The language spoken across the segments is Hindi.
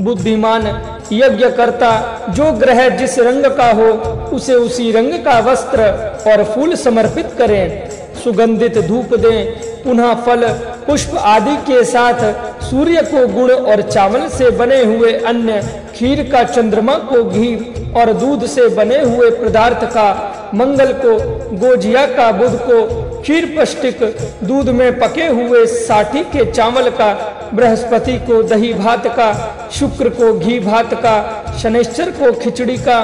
बुद्धिमान यज्ञ करता, जो ग्रह जिस रंग का हो, उसे उसी रंग का वस्त्र और फूल समर्पित करें। सुगंधित धूप दें, पुनः फल, पुष्प आदि के साथ सूर्य को गुड़ और चावल से बने हुए अन्य खीर का चंद्रमा को घी और दूध से बने हुए पदार्थ का, मंगल को, गोजिया का बुध को, खीर पष्टिक, दूध में पके हुए साठी के चावल का, बृहस्पति को दही भात का शुक्र को घी भात का, शनिश्चर को खिचड़ी का,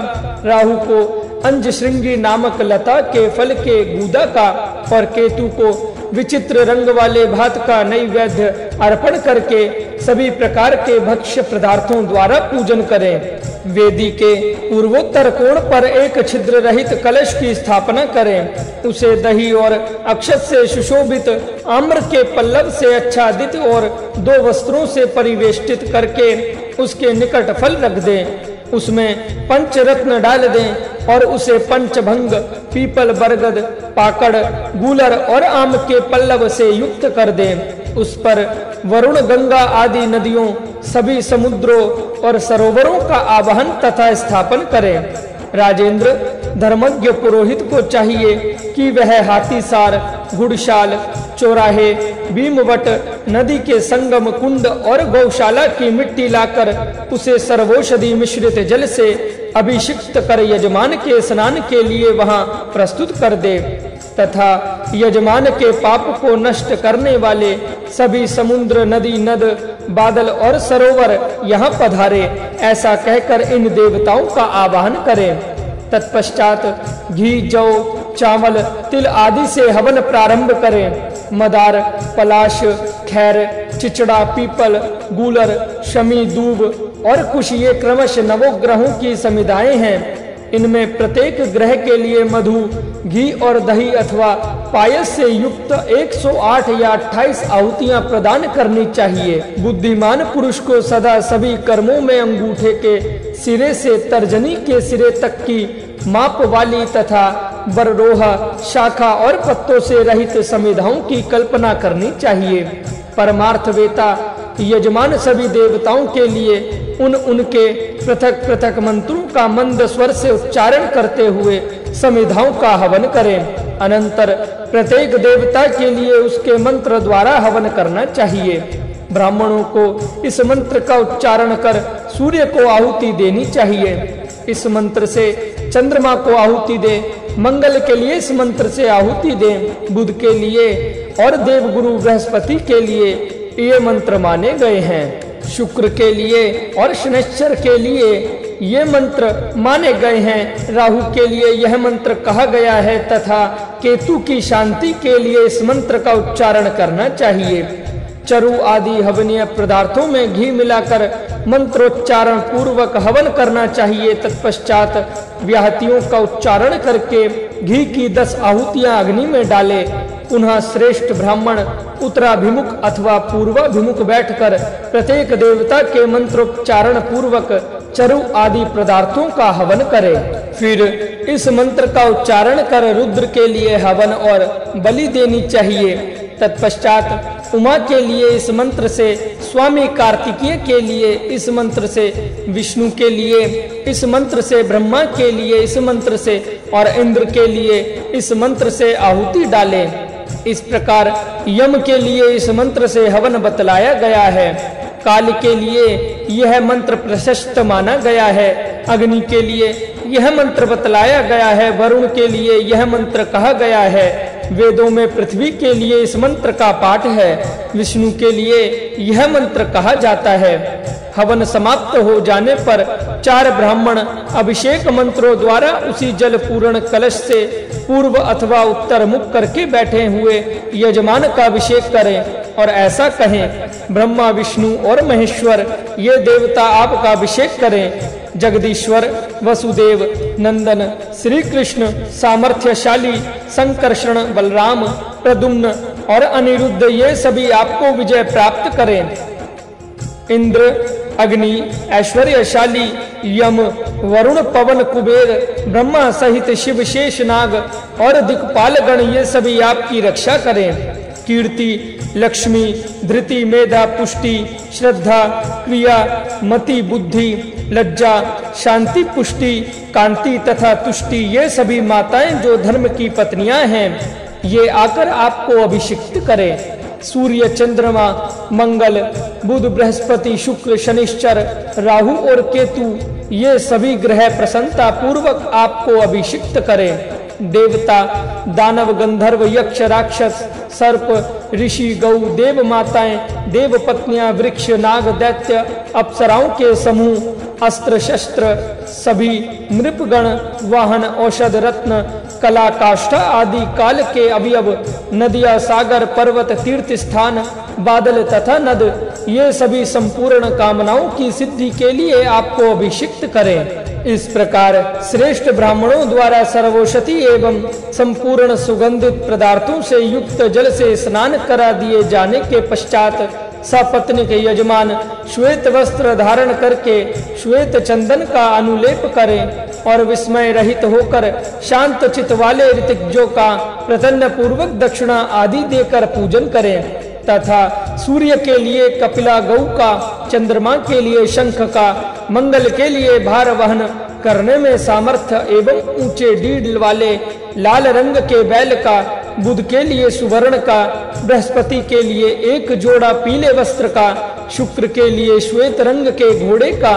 राहु को अंज श्रृंगी नामक लता के फल के गूदा का, और केतु को विचित्र रंग वाले भात का नैवेद्य अर्पण करके सभी प्रकार के भक्ष्य पदार्थों द्वारा पूजन करें। वेदी के पूर्वोत्तर कोण पर एक छिद्र रहित कलश की स्थापना करें। उसे दही और अक्षत से सुशोभित आम्र के पल्लव से आच्छादित और दो वस्त्रों से परिवेष्टित करके उसके निकट फल रख दें। उसमें पंचरत्न डाल दें। और उसे पंचभंग, पीपल बरगद, पाकड़, गूलर और आम के पल्लव से युक्त कर दे। उस पर वरुण गंगा आदि नदियों, सभी समुद्रों और सरोवरों का आवाहन तथा स्थापन करें। राजेंद्र, धर्मज्ञ पुरोहित को चाहिए कि वह हाथीसार, गुड़शाल, चौराहे, भीमवट, नदी के संगम कुंड और गौशाला की मिट्टी लाकर उसे सर्वौषधि मिश्रित जल से अभिषिक्त कर यजमान के स्नान के लिए वहाँ प्रस्तुत कर दे, तथा यजमान के पाप को नष्ट करने वाले सभी समुद्र, नदी, नद, बादल और सरोवर यहाँ पधारे। ऐसा कहकर इन देवताओं का आवाहन करें। तत्पश्चात घी, जौ, चावल, तिल आदि से हवन प्रारंभ करें। मदार, पलाश, खैर, चिचड़ा, पीपल, गूलर, शमी, दूब और कुछ ये क्रमश नवोग्रहों की समिदाएँ हैं। इनमें प्रत्येक ग्रह के लिए मधु, घी और दही अथवा पायस से युक्त 108 या 28 आहुतियाँ प्रदान करनी चाहिए। बुद्धिमान पुरुष को सदा सभी कर्मों में अंगूठे के सिरे से तर्जनी के सिरे तक की माप वाली तथा बररोहा, शाखा और पत्तों से रहित समिधाओं की कल्पना करनी चाहिए। परमार्थ वेता यजमान सभी देवताओं के लिए उन, उनके पृथक पृथक मंत्रों का मंद स्वर से उच्चारण करते हुए समिधाओं का हवन करें। अनंतर प्रत्येक देवता के लिए उसके मंत्र द्वारा हवन करना चाहिए। ब्राह्मणों को इस मंत्र का उच्चारण कर सूर्य को आहुति देनी चाहिए। इस मंत्र से चंद्रमा को आहुति दे, मंगल के लिए इस मंत्र से आहुति दे, बुध के लिए और देवगुरु बृहस्पति के लिए ये मंत्र माने गए हैं। शुक्र के लिए और शनिश्चर के लिए ये मंत्र माने गए हैं। राहु के लिए यह मंत्र कहा गया है तथा केतु की शांति के लिए इस मंत्र का उच्चारण करना चाहिए। चरु आदि हवनीय पदार्थों में घी मिलाकर मंत्रोच्चारण पूर्वक हवन करना चाहिए। तत्पश्चात व्याहतियों का उच्चारण करके घी की दस आहुतियाँ अग्नि में डाले। पुनः श्रेष्ठ ब्राह्मण उत्तराभिमुख अथवा पूर्वाभिमुख बैठकर प्रत्येक देवता के मंत्रोच्चारण पूर्वक चरु आदि पदार्थों का हवन करे। फिर इस मंत्र का उच्चारण कर रुद्र के लिए हवन और बलि देनी चाहिए। तत्पश्चात उमा के लिए इस मंत्र से, स्वामी कार्तिकीय के लिए इस मंत्र से, विष्णु के लिए इस मंत्र से, ब्रह्मा के लिए इस मंत्र से और इंद्र के लिए इस मंत्र से आहुति डालें। इस प्रकार यम के लिए इस मंत्र से हवन बतलाया गया है। काल के लिए यह मंत्र प्रशस्त माना गया है। अग्नि के लिए यह मंत्र बतलाया गया है। वरुण के लिए यह मंत्र कहा गया है। वेदों में पृथ्वी के लिए इस मंत्र का पाठ है। विष्णु के लिए यह मंत्र कहा जाता है। हवन समाप्त हो जाने पर चार ब्राह्मण अभिषेक मंत्रों द्वारा उसी जल पूर्ण कलश से पूर्व अथवा उत्तर मुख करके बैठे हुए यजमान का अभिषेक करें और ऐसा कहें, ब्रह्मा, विष्णु और महेश्वर, ये देवता आपका अभिषेक करें। जगदीश्वर वसुदेव, नंदन श्री कृष्ण सामर्थ्यशाली, संकर्षण, बलराम प्रदुम्न और अनिरुद्ध, ये सभी आपको विजय प्राप्त करें। इंद्र, अग्नि, ऐश्वर्यशाली, यम, वरुण, पवन, कुबेर, ब्रह्मा सहित शिव, शेष, नाग और दिक्पाल गण, ये सभी आपकी रक्षा करें। कीर्ति, लक्ष्मी, धृति, मेधा, पुष्टि, श्रद्धा, क्रिया, मति, बुद्धि लज्जा, शांति, पुष्टि, कांति तथा तुष्टि, ये सभी माताएँ जो धर्म की पत्नियाँ हैं, ये आकर आपको अभिषिक्त करें। सूर्य, चंद्रमा, मंगल, बुध, बृहस्पति, शुक्र, शनिश्चर, राहु और केतु, ये सभी ग्रह प्रसन्नता पूर्वक आपको अभिषिक्त करें। देवता, दानव, गंधर्व, यक्ष, राक्षस, सर्प, ऋषि, गौ, देव माताएँ, देव पत्नियाँ, वृक्ष, नाग, दैत्य, अप्सराओं के समूह अस्त्र शस्त्र सभी नृपगण वाहन, औषध, रत्न, कला, काष्ठा आदि काल के अवयव, नदिया, सागर, पर्वत, तीर्थ स्थान, बादल तथा नद, ये सभी संपूर्ण कामनाओं की सिद्धि के लिए आपको अभिषिक्त करें। इस प्रकार श्रेष्ठ ब्राह्मणों द्वारा सर्वोषति एवं संपूर्ण सुगंधित पदार्थों से युक्त जल से स्नान करा दिए जाने के पश्चात सपत्नी के यजमान श्वेत वस्त्र धारण करके श्वेत चंदन का अनुलेप करें और विस्मय रहित होकर शांत चित वाले ऋतिज्ञों का प्रसन्न पूर्वक दक्षिणा आदि देकर पूजन करें, तथा सूर्य के लिए कपिला गौ का, चंद्रमा के लिए शंख का, मंगल के लिए भार वहन करने में सामर्थ्य एवं ऊँचे डीड वाले लाल रंग के बैल का बुध के लिए सुवर्ण का, बृहस्पति के लिए एक जोड़ा पीले वस्त्र का, शुक्र के लिए श्वेत रंग के घोड़े का,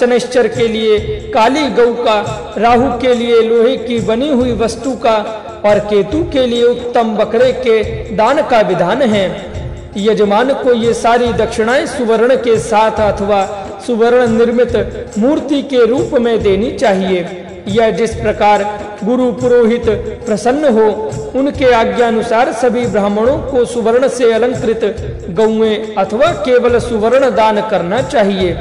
शनिश्चर के लिए काली गौ का, राहु के लिए लोहे की बनी हुई वस्तु का और केतु के लिए उत्तम बकरे के दान का विधान है। यजमान को ये सारी दक्षिणाएँ सुवर्ण के साथ अथवा सुवर्ण निर्मित मूर्ति के रूप में देनी चाहिए। यह जिस प्रकार गुरु पुरोहित प्रसन्न हो, उनके आज्ञा अनुसार सभी ब्राह्मणों को सुवर्ण से अलंकृत गौएँ अथवा केवल सुवर्ण दान करना चाहिए।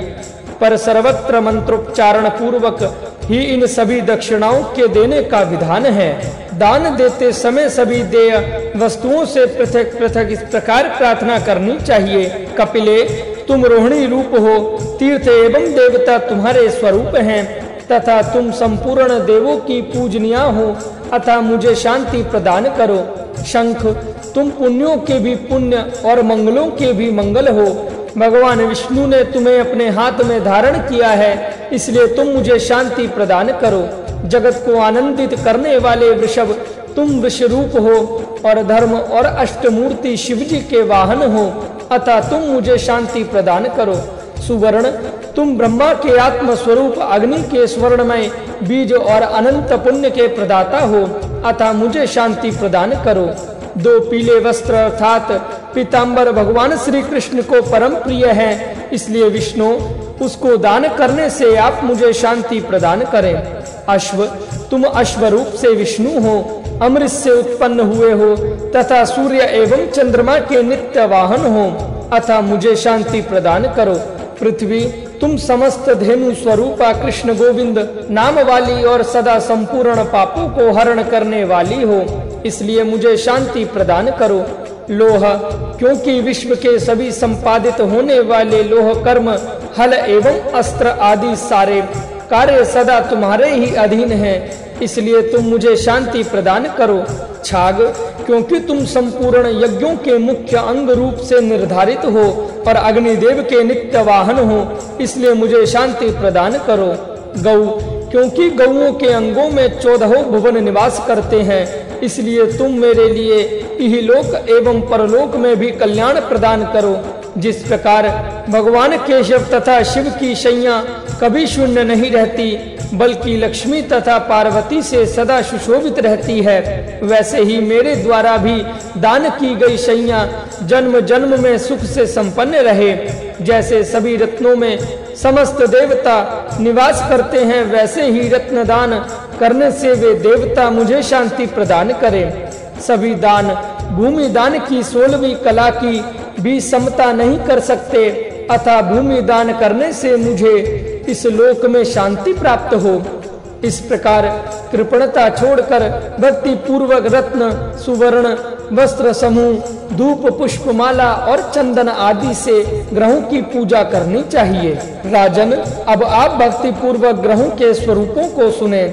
पर सर्वत्र मंत्रोच्चारण पूर्वक ही इन सभी दक्षिणाओं के देने का विधान है। दान देते समय सभी देय वस्तुओं से पृथक पृथक इस प्रकार प्रार्थना करनी चाहिए। कपिले, तुम रोहिणी रूप हो, तीर्थ एवं देवता तुम्हारे स्वरूप हैं। तथा तुम संपूर्ण देवों की पूजनिया हो अथा मुझे शांति प्रदान करो। शंख, तुम पुण्यों के भी पुण्य और मंगलों के भी मंगल हो। भगवान विष्णु ने तुम्हें अपने हाथ में धारण किया है, इसलिए तुम मुझे शांति प्रदान करो। जगत को आनंदित करने वाले वृषभ, तुम वृष रूप हो और धर्म और अष्टमूर्ति शिव जी के वाहन हो, अतः तुम मुझे शांति प्रदान करो। सुवर्ण। तुम ब्रह्मा के आत्म स्वरूप अग्नि के स्वर्णमय, बीज और अनंत पुण्य के प्रदाता हो। अतः मुझे शांति प्रदान करो। दो पीले वस्त्र अर्थात पीताम्बर भगवान श्री कृष्ण को परम प्रिय है। इसलिए विष्णु, उसको दान करने से आप मुझे शांति प्रदान करें। अश्व, तुम अश्व रूप से विष्णु हो। अमृत से उत्पन्न हुए हो। तथा सूर्य एवं चंद्रमा के नित्य वाहन हो। अतः मुझे शांति प्रदान करो। पृथ्वी, तुम समस्त धेनु स्वरूपा कृष्ण गोविंद नाम वाली और सदा संपूर्ण पापों को हरण करने वाली हो। इसलिए मुझे शांति प्रदान करो। लोह, क्योंकि विश्व के सभी संपादित होने वाले लोह कर्म, हल एवं अस्त्र आदि सारे कार्य सदा तुम्हारे ही अधीन हैं। इसलिए तुम मुझे शांति प्रदान करो। छाग, क्योंकि तुम संपूर्ण यज्ञों के मुख्य अंग रूप से निर्धारित हो और अग्निदेव के नित्य वाहन हो, इसलिए मुझे शांति प्रदान करो। गौ क्योंकि गौओं के अंगों में चौदह भुवन निवास करते हैं, इसलिए तुम मेरे लिए इहलोक एवं परलोक में भी कल्याण प्रदान करो। जिस प्रकार भगवान केशव तथा शिव की शैया कभी शून्य नहीं रहती, बल्कि लक्ष्मी तथा पार्वती से सदा सुशोभित रहती है, वैसे ही मेरे द्वारा भी दान की गई शैया जन्म जन्म में सुख से संपन्न रहे। जैसे सभी रत्नों में समस्त देवता निवास करते हैं, वैसे ही रत्न दान करने से वे देवता मुझे शांति प्रदान करें। सभी दान, भूमि दान की सोलहवीं कला की भी समता नहीं कर सकते अतः भूमि दान करने से मुझे इस लोक में शांति प्राप्त हो। इस प्रकार कृपणता छोड़कर भक्ति पूर्वक रत्न, सुवर्ण, वस्त्र समूह, धूप पुष्प माला और चंदन आदि से ग्रहों की पूजा करनी चाहिए। राजन, अब आप भक्ति पूर्वक ग्रहों के स्वरूपों को सुने।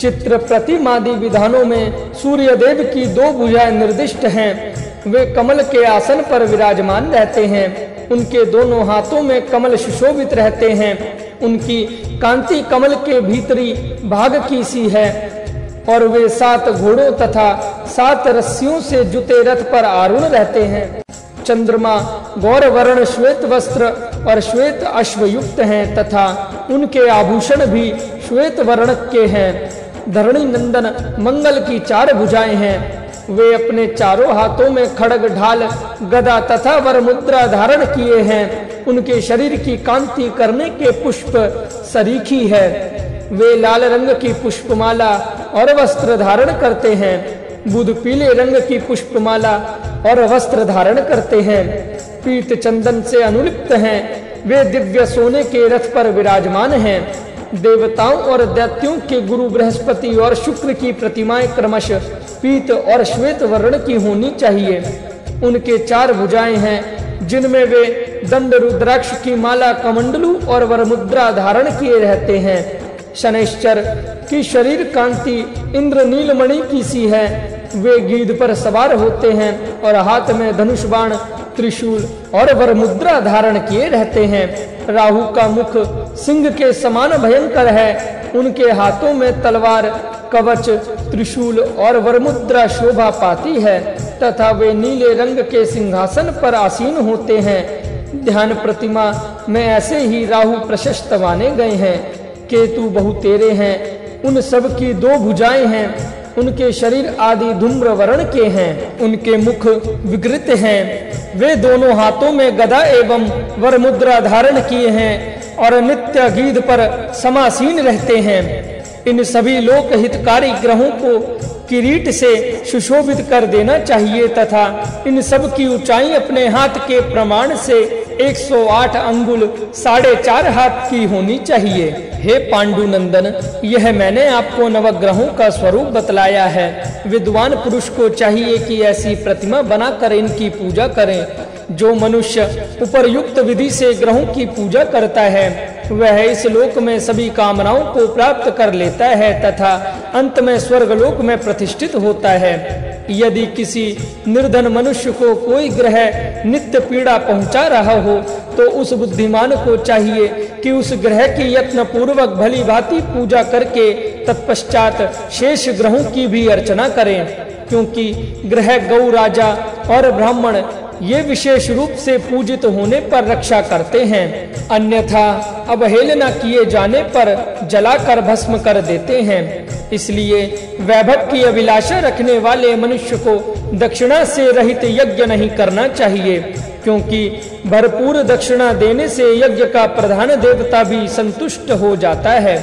चित्र प्रतिमादि विधानों में सूर्य देव की दो भुजाएँ निर्दिष्ट हैं। वे कमल के आसन पर विराजमान रहते हैं। उनके दोनों हाथों में कमल सुशोभित रहते हैं। उनकी कांति कमल के भीतरी भाग की सी है। और वे सात घोड़ों तथा सात रस्सियों से जुते रथ पर आरूढ़ रहते हैं। चंद्रमा गौर वर्ण श्वेत वस्त्र और श्वेत अश्वयुक्त हैं तथा उनके आभूषण भी श्वेत वर्ण के हैं। धरणी नंदन मंगल की चार भुजाएँ हैं। वे अपने चारों हाथों में खड़ग ढाल, गदा तथा वर मुद्रा धारण किए हैं। उनके शरीर की कांति करने के पुष्प सरीखी है। वे लाल रंग की पुष्पमाला और वस्त्र धारण करते हैं। बुध पीले रंग की पुष्पमाला और वस्त्र धारण करते हैं। पीत चंदन से अनुलिप्त हैं। वे दिव्य सोने के रथ पर विराजमान हैं। देवताओं और दैत्यों के गुरु बृहस्पति और शुक्र की प्रतिमाएँ क्रमश पीत और श्वेत वर्ण की होनी चाहिए। उनके चार भुजाएँ हैं, जिनमें वे दंड रुद्राक्ष की माला, कमंडलू और वरमुद्रा धारण किए रहते हैं। शनिश्चर की शरीर कांति इंद्र नीलमणि की सी है। वे गीध पर सवार होते हैं और हाथ में धनुष बाण त्रिशूल और वर मुद्रा धारण किए रहते हैं। राहु का मुख सिंह के समान भयंकर है। उनके हाथों में तलवार, कवच, त्रिशूल और वरमुद्रा शोभा पाती है, तथा वे नीले रंग के सिंहासन पर आसीन होते हैं। ध्यान प्रतिमा में ऐसे ही राहु प्रशस्त माने गए हैं। केतु बहुतेरे हैं। उन सब की दो भुजाएँ हैं। उनके शरीर आदि धूम्र वर्ण के हैं। उनके मुख विकृत हैं। वे दोनों हाथों में गदा एवं वर मुद्रा धारण किए हैं। और नित्य गीत पर समासीन रहते हैं। इन सभी लोक हितकारी ग्रहों को किरीट से सुशोभित कर देना चाहिए तथा इन सब की ऊंचाई अपने हाथ के प्रमाण से 108 अंगुल साढ़े चार हाथ की होनी चाहिए। हे पांडुनंदन, यह मैंने आपको नवग्रहों का स्वरूप बतलाया है। विद्वान पुरुष को चाहिए कि ऐसी प्रतिमा बनाकर इनकी पूजा करें। जो मनुष्य उपरयुक्त विधि से ग्रहों की पूजा करता है, वह इस लोक में सभी कामनाओं को प्राप्त कर लेता है तथा अंत में स्वर्ग लोक में प्रतिष्ठित होता है। यदि किसी निर्धन मनुष्य को कोई ग्रह नित्य पीड़ा पहुँचा रहा हो तो उस बुद्धिमान को चाहिए कि उस ग्रह की यत्न पूर्वक भली भांति पूजा करके तत्पश्चात शेष ग्रहों की भी अर्चना करें, क्योंकि ग्रह गौ राजा और ब्राह्मण ये विशेष रूप से पूजित होने पर रक्षा करते हैं। अन्यथा अवहेलना किए जाने पर जलाकर भस्म कर देते हैं। इसलिए वैभव की अभिलाषा रखने वाले मनुष्य को दक्षिणा से रहित यज्ञ नहीं करना चाहिए, क्योंकि भरपूर दक्षिणा देने से यज्ञ का प्रधान देवता भी संतुष्ट हो जाता है।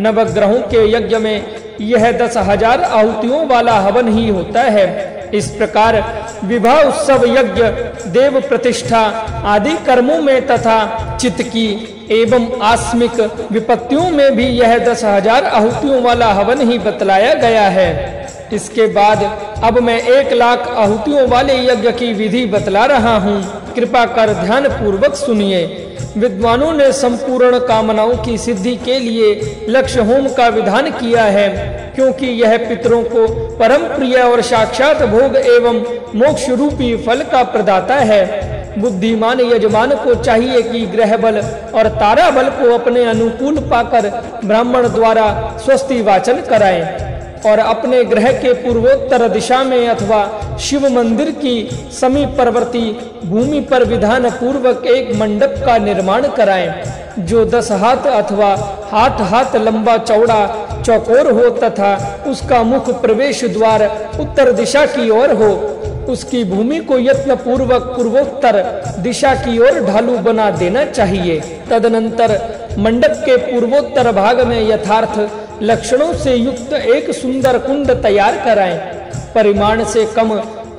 नवग्रहों के यज्ञ में यह दस हज़ार आहुतियों वाला हवन ही होता है। इस प्रकार विवाह उत्सव, यज्ञ, देव प्रतिष्ठा आदि कर्मों में तथा चित्त की एवं आस्मिक विपत्तियों में भी यह दस हज़ार आहुतियों वाला हवन ही बतलाया गया है। इसके बाद अब मैं एक लाख आहुतियों वाले यज्ञ की विधि बतला रहा हूँ। कृपा कर ध्यान पूर्वक सुनिए। विद्वानों ने संपूर्ण कामनाओं की सिद्धि के लिए लक्ष्य होम का विधान किया है, क्योंकि यह पितरों को परम प्रिय और साक्षात भोग एवं मोक्ष रूपी फल का प्रदाता है। बुद्धिमान यजमान को चाहिए कि ग्रह बल और तारा बल को अपने अनुकूल पाकर ब्राह्मण द्वारा स्वस्ति वाचन कराएँ। और अपने ग्रह के पूर्वोत्तर दिशा में अथवा शिव मंदिर की समीपवर्ती भूमि पर विधान पूर्वक एक मंडप का निर्माण कराएँ, जो दस हाथ अथवा हाथ हाथ लंबा चौड़ा चौकोर हो तथा उसका मुख प्रवेश द्वार उत्तर दिशा की ओर हो। उसकी भूमि को यत्न पूर्वक पूर्वोत्तर दिशा की ओर ढालू बना देना चाहिए। तदनंतर मंडप के पूर्वोत्तर भाग में यथार्थ लक्षणों से युक्त एक सुंदर कुंड तैयार कराएँ। परिमाण से कम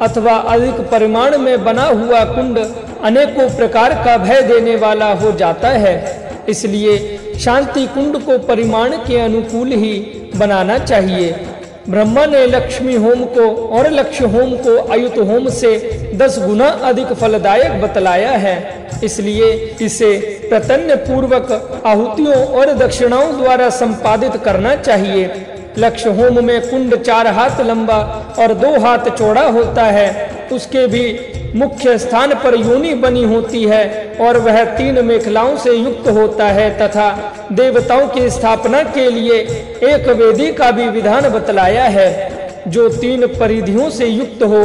अथवा अधिक परिमाण में बना हुआ कुंड अनेकों प्रकार का भय देने वाला हो जाता है। इसलिए शांति कुंड को परिमाण के अनुकूल ही बनाना चाहिए। ब्रह्मा ने लक्ष्मी होम को और लक्ष्य होम को अयुत होम से दस गुना अधिक फलदायक बतलाया है। इसलिए इसे प्रतन्य पूर्वक आहुतियों और दक्षिणाओं द्वारा संपादित करना चाहिए। लक्ष्य होम में कुंड चार हाथ लंबा और दो हाथ चौड़ा होता है। उसके भी मुख्य स्थान पर योनि बनी होती है और वह तीन मेखलाओं से युक्त होता है तथा देवताओं की स्थापना के लिए एक वेदी का भी विधान बतलाया है, जो तीन परिधियों से युक्त हो।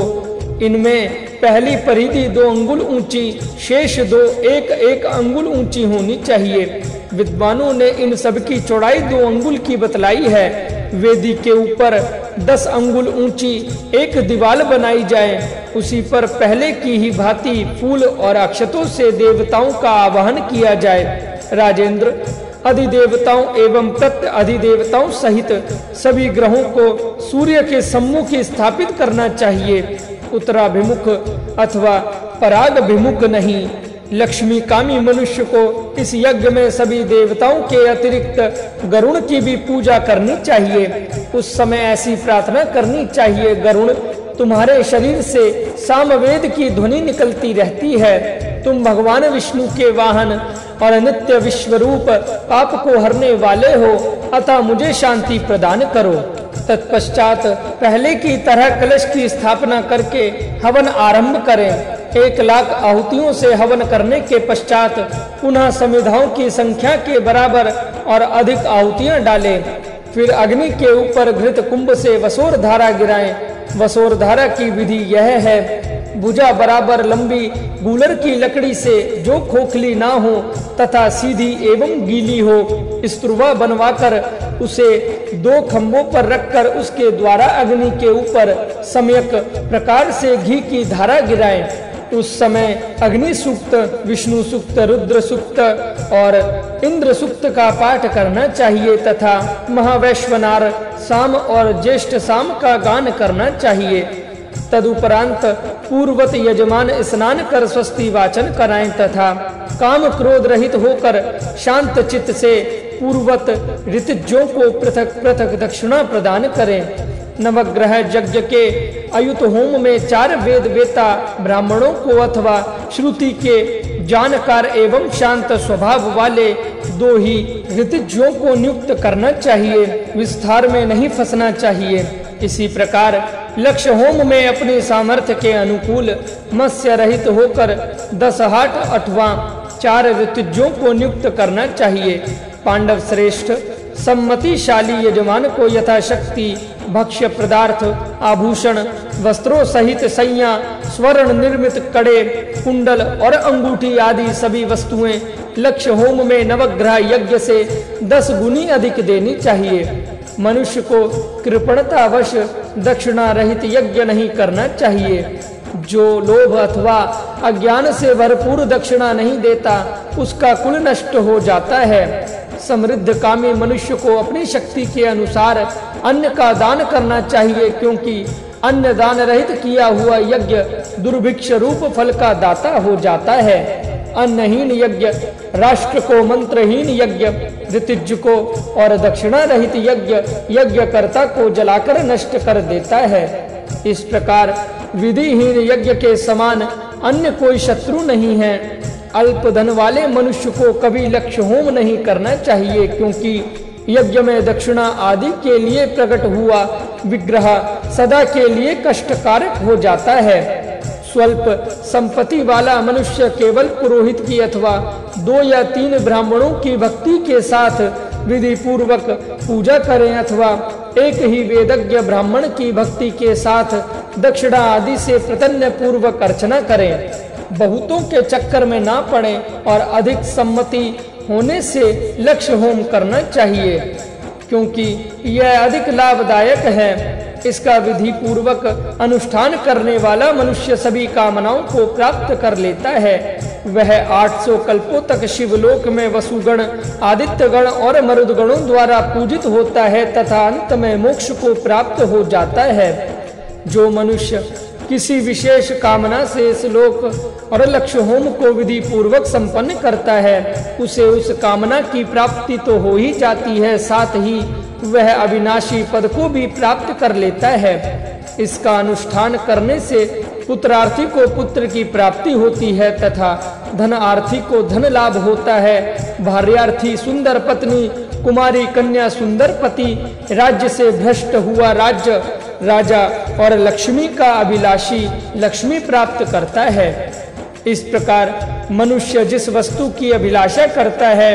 इनमें पहली परिधि दो अंगुल ऊँची, शेष दो एक एक अंगुल ऊँची होनी चाहिए। विद्वानों ने इन सब की चौड़ाई दो अंगुल की बतलाई है। वेदी के ऊपर दस अंगुल ऊँची, एक दीवाल बनाई जाए। उसी पर पहले की ही भांति फूल और अक्षतों से देवताओं का आवाहन किया जाए। राजेंद्र, अधिदेवताओं एवं प्रत्य अधिदेवताओं सहित सभी ग्रहों को सूर्य के सम्मुख स्थापित करना चाहिए। उत्तराभिमुख अथवा परागभिमुख नहीं। लक्ष्मी कामी मनुष्य को इस यज्ञ में सभी देवताओं के अतिरिक्त गरुण की भी पूजा करनी चाहिए। उस समय ऐसी प्रार्थना करनी चाहिए, गरुण, तुम्हारे शरीर से सामवेद की ध्वनि निकलती रहती है। तुम भगवान विष्णु के वाहन और नित्य विश्वरूप पाप को हरने वाले हो, अतः मुझे शांति प्रदान करो। तत्पश्चात पहले की तरह कलश की स्थापना करके हवन आरंभ करें। एक लाख आहुतियों से हवन करने के पश्चात पुनः संविधाओं की संख्या के बराबर और अधिक आहुतियाँ डालें। फिर अग्नि के ऊपर घृत कुंभ से वसोर धारा गिराएँ। वसोर धारा की विधि यह है भुजा बराबर लंबी गूलर की लकड़ी से जो खोखली ना हो तथा सीधी एवं गीली हो, स्त्रुवा बनवाकर उसे दो खंभों पर रखकर उसके द्वारा अग्नि के ऊपर सम्यक प्रकार से घी की धारा गिराएँ। उस समय अग्नि सूक्त विष्णु सूक्त रुद्र सूक्त और इंद्र सूक्त का पाठ करना चाहिए तथा महावैश्वनार, साम और ज्येष्ठ साम का गान करना चाहिए। तदुपरांत पूर्वत यजमान स्नान कर स्वस्ति वाचन कराएँ तथा काम क्रोध रहित होकर शांत चित्त से पूर्वत ऋतजों को पृथक पृथक दक्षिणा प्रदान करें। नवग्रह यज्ञ के अयुत होम में चार वेद वेता ब्राह्मणों को अथवा श्रुति के जानकार एवं शांत स्वभाव वाले दो ही ऋतज्यों को नियुक्त करना चाहिए। विस्तार में नहीं फंसना चाहिए। इसी प्रकार लक्ष्य होम में अपने सामर्थ्य के अनुकूल मत्स्य रहित होकर दस हाट अथवा चार ऋतुजों को नियुक्त करना चाहिए। पांडव श्रेष्ठ, सम्मतिशाली यजमान को यथाशक्ति, भक्ष्य पदार्थ, आभूषण, वस्त्रों सहित सैया स्वर्ण निर्मित कड़े, कुंडल और अंगूठी आदि सभी वस्तुएँ लक्ष्य होम में नवग्रह यज्ञ से दस गुनी अधिक देनी चाहिए। मनुष्य को कृपणतावश दक्षिणा रहित यज्ञ नहीं करना चाहिए। जो लोभ अथवा अज्ञान से भरपूर दक्षिणा नहीं देता, उसका कुल नष्ट हो जाता है। समृद्ध कामी मनुष्य को अपनी शक्ति के अनुसार अन्न का दान करना चाहिए, क्योंकि अन्न दान रहित किया हुआ यज्ञ दुर्भिक्ष रूप फल का दाता हो जाता है। अन्नहीन यज्ञ, राष्ट्र को मंत्रहीन यज्ञ, ऋतिज को और दक्षिणा रहित यज्ञ, यज्ञकर्ता को जलाकर नष्ट कर देता है। इस प्रकार विधिहीन यज्ञ के समान अन्य कोई शत्रु नहीं है। अल्प धन वाले मनुष्य को कभी लक्ष्य होम नहीं करना चाहिए, क्योंकि यज्ञ में दक्षिणा आदि के लिए प्रकट हुआ विग्रह सदा के लिए कष्टकारक हो जाता है। स्वल्प संपत्ति वाला मनुष्य केवल पुरोहित की अथवा दो या तीन ब्राह्मणों की भक्ति के साथ विधि पूर्वक पूजा करें अथवा एक ही वेदज्ञ ब्राह्मण की भक्ति के साथ दक्षिणा आदि से प्रतन्य पूर्वक अर्चना करें। बहुतों के चक्कर में ना पड़े और अधिक सम्मति होने से लक्ष्य होम करना चाहिए, क्योंकि यह अधिक लाभदायक है। इसका विधि पूर्वक अनुष्ठान करने वाला मनुष्य सभी कामनाओं को प्राप्त कर लेता है। वह 800 कल्पों तक शिवलोक में वसुगण आदित्य गण और मरुदगणों द्वारा पूजित होता है तथा अंत में मोक्ष को प्राप्त हो जाता है। जो मनुष्य किसी विशेष कामना से इस लोक और लक्ष्य होम को विधि पूर्वक संपन्न करता है, उसे उस कामना की प्राप्ति तो हो ही जाती है, साथ ही वह अविनाशी पद को भी प्राप्त कर लेता है। इसका अनुष्ठान करने से पुत्रार्थी को पुत्र की प्राप्ति होती है तथा धन आर्थी को धन लाभ होता है। भार्यार्थी सुंदर पत्नी कुमारी कन्या सुंदर पति राज्य से भ्रष्ट हुआ राज्य, राजा और लक्ष्मी का अभिलाषी लक्ष्मी प्राप्त करता है। इस प्रकार मनुष्य जिस वस्तु की अभिलाषा करता है,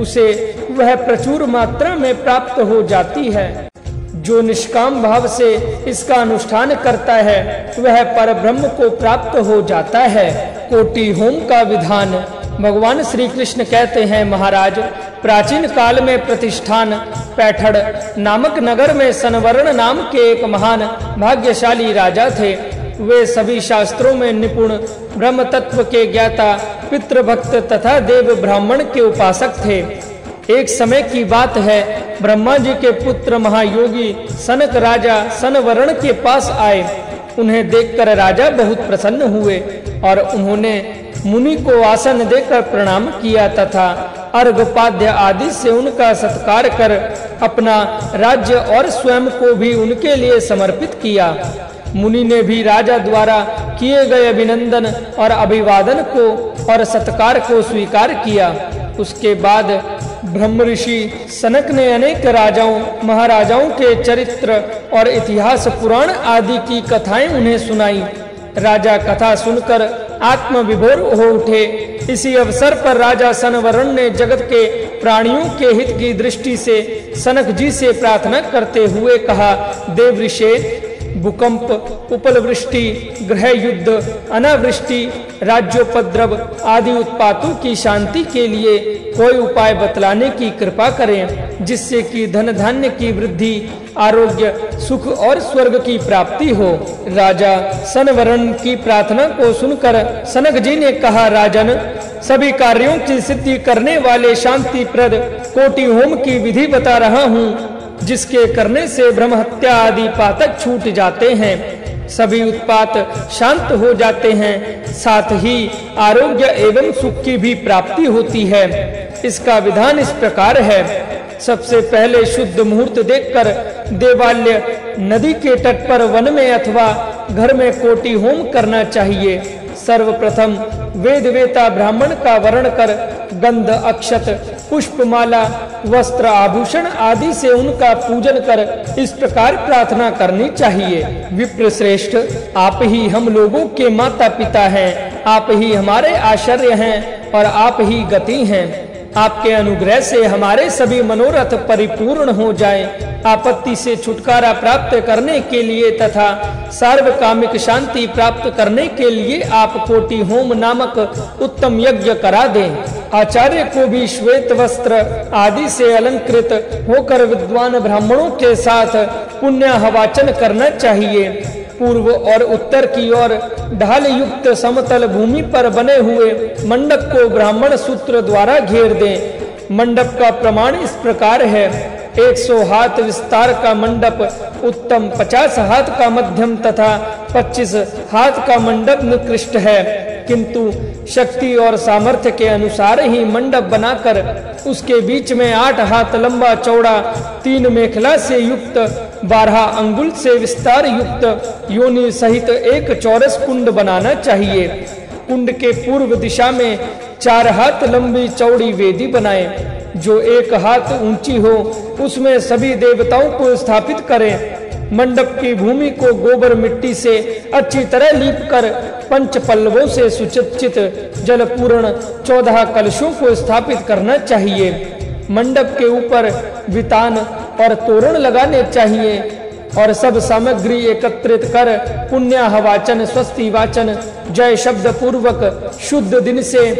उसे वह प्रचुर मात्रा में प्राप्त हो जाती है। जो निष्काम भाव से इसका अनुष्ठान करता है, वह पर ब्रह्म को प्राप्त हो जाता है। कोटि होम का विधान भगवान श्री कृष्ण कहते हैं, महाराज, प्राचीन काल में प्रतिष्ठान पैठड़ नामक नगर में सनवर्ण नाम के एक महान भाग्यशाली राजा थे। वे सभी शास्त्रों में निपुण ब्रह्म तत्व के ज्ञाता, पितृभक्त तथा देव ब्राह्मण के उपासक थे। एक समय की बात है, ब्रह्मा जी के पुत्र महायोगी सनक राजा सनवरण के पास आए। उन्हें देखकर राजा बहुत प्रसन्न हुए और उन्होंने मुनि को आसन देकर प्रणाम किया तथा अर्घपाद्य आदि से उनका सत्कार कर अपना राज्य और स्वयं को भी उनके लिए समर्पित किया। मुनि ने भी राजा द्वारा किए गए अभिनंदन और अभिवादन को और सत्कार को स्वीकार किया। उसके बाद ब्रह्म ऋषि सनक ने अनेक राजाओं, महाराजाओं के चरित्र और इतिहास पुराण आदि की कथाएँ उन्हें सुनाई। राजा कथा सुनकर आत्मविभोर हो उठे। इसी अवसर पर राजा सनवरण ने जगत के प्राणियों के हित की दृष्टि से सनक जी से प्रार्थना करते हुए कहा, देव ऋषि भूकंप उपल वृष्टि ग्रह युद्ध अनावृष्टि, राज्योपद्रव आदि उत्पातों की शांति के लिए कोई उपाय बतलाने की कृपा करें, जिससे कि धन धान्य की वृद्धि, आरोग्य, सुख और स्वर्ग की प्राप्ति हो। राजा सनवरण की प्रार्थना को सुनकर सनक जी ने कहा, राजन, सभी कार्यों की सिद्धि करने वाले शांति प्रद कोटि होम की विधि बता रहा हूँ। जिसके करने से ब्रह्म हत्या आदि पातक छूट जाते हैं, सभी उत्पात शांत हो जाते हैं, साथ ही आरोग्य एवं सुख की भी प्राप्ति होती है। इसका विधान इस प्रकार है। सबसे पहले शुद्ध मुहूर्त देखकर देवालय नदी के तट पर वन में अथवा घर में कोटि होम करना चाहिए। सर्वप्रथम वेद वेता ब्राह्मण का वर्ण कर गंध अक्षत पुष्पमाला, वस्त्र आभूषण आदि से उनका पूजन कर इस प्रकार प्रार्थना करनी चाहिए। विप्र श्रेष्ठ आप ही हम लोगों के माता पिता हैं, आप ही हमारे आश्चर्य हैं और आप ही गति हैं। आपके अनुग्रह से हमारे सभी मनोरथ परिपूर्ण हो जाएँ। आपत्ति से छुटकारा प्राप्त करने के लिए तथा सार्वकामिक शांति प्राप्त करने के लिए आप कोटि होम नामक उत्तम यज्ञ करा दें आचार्य को भी श्वेत वस्त्र आदि से अलंकृत होकर विद्वान ब्राह्मणों के साथ पुण्य हवाचन करना चाहिए पूर्व और उत्तर की ओर ढाल युक्त समतल भूमि पर बने हुए मंडप को ब्राह्मण सूत्र द्वारा घेर दें। मंडप का प्रमाण इस प्रकार है। 100 हाथ विस्तार का मंडप, उत्तम 50 हाथ का मध्यम तथा 25 हाथ का मंडप निकृष्ट है। किंतु शक्ति और सामर्थ्य के अनुसार ही मंडप बनाकर उसके बीच में आठ हाथ लंबा चौड़ा, तीन मेखला से युक्त, बारह अंगुल से विस्तार युक्त, योनि सहित एक चौरस कुंड बनाना चाहिए। कुंड के पूर्व दिशा में चार हाथ लंबी चौड़ी वेदी बनाए, जो एक हाथ ऊँची हो, उसमें सभी देवताओं को स्थापित करें। मंडप की भूमि को गोबर मिट्टी से अच्छी तरह लीप कर पंच पल्लवों से सुचित जलपूर्ण चौदह कलशों को स्थापित करना चाहिए। मंडप के ऊपर वितान और तोरण लगाने चाहिए और सब सामग्री एकत्रित कर पुण्य हवाचन स्वस्ति वाचन जय शब्द पूर्वक शुद्ध दिन से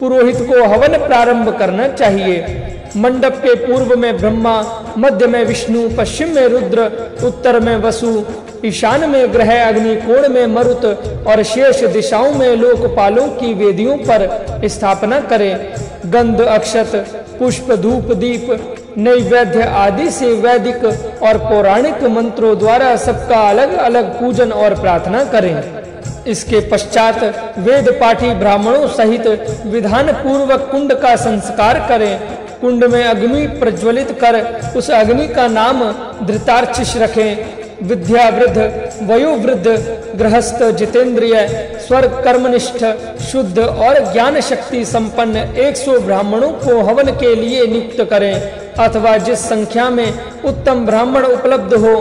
पुरोहित को हवन प्रारंभ करना चाहिए। मंडप के पूर्व में ब्रह्मा, मध्य में विष्णु, पश्चिम में रुद्र, उत्तर में वसु, ईशान में ग्रह, अग्नि कोण में मरुत और शेष दिशाओं में लोकपालों की वेदियों पर स्थापना करें। गंध, अक्षत, पुष्प, धूप, दीप, नैवेद्य आदि से वैदिक और पौराणिक मंत्रों द्वारा सबका अलग अलग पूजन और प्रार्थना करें। इसके पश्चात वेद पाठी ब्राह्मणों सहित विधान पूर्वक कुंड का संस्कार करें। कुंड में अग्नि प्रज्वलित कर उस अग्नि का नाम धृतार्चिष रखें। विद्या वृद्ध वयोवृद्ध, गृहस्थ, जितेंद्रिय स्वर्ग कर्मनिष्ठ शुद्ध और ज्ञान शक्ति संपन्न 100 ब्राह्मणों को हवन के लिए नियुक्त करें। अथवा जिस संख्या में उत्तम ब्राह्मण उपलब्ध हो,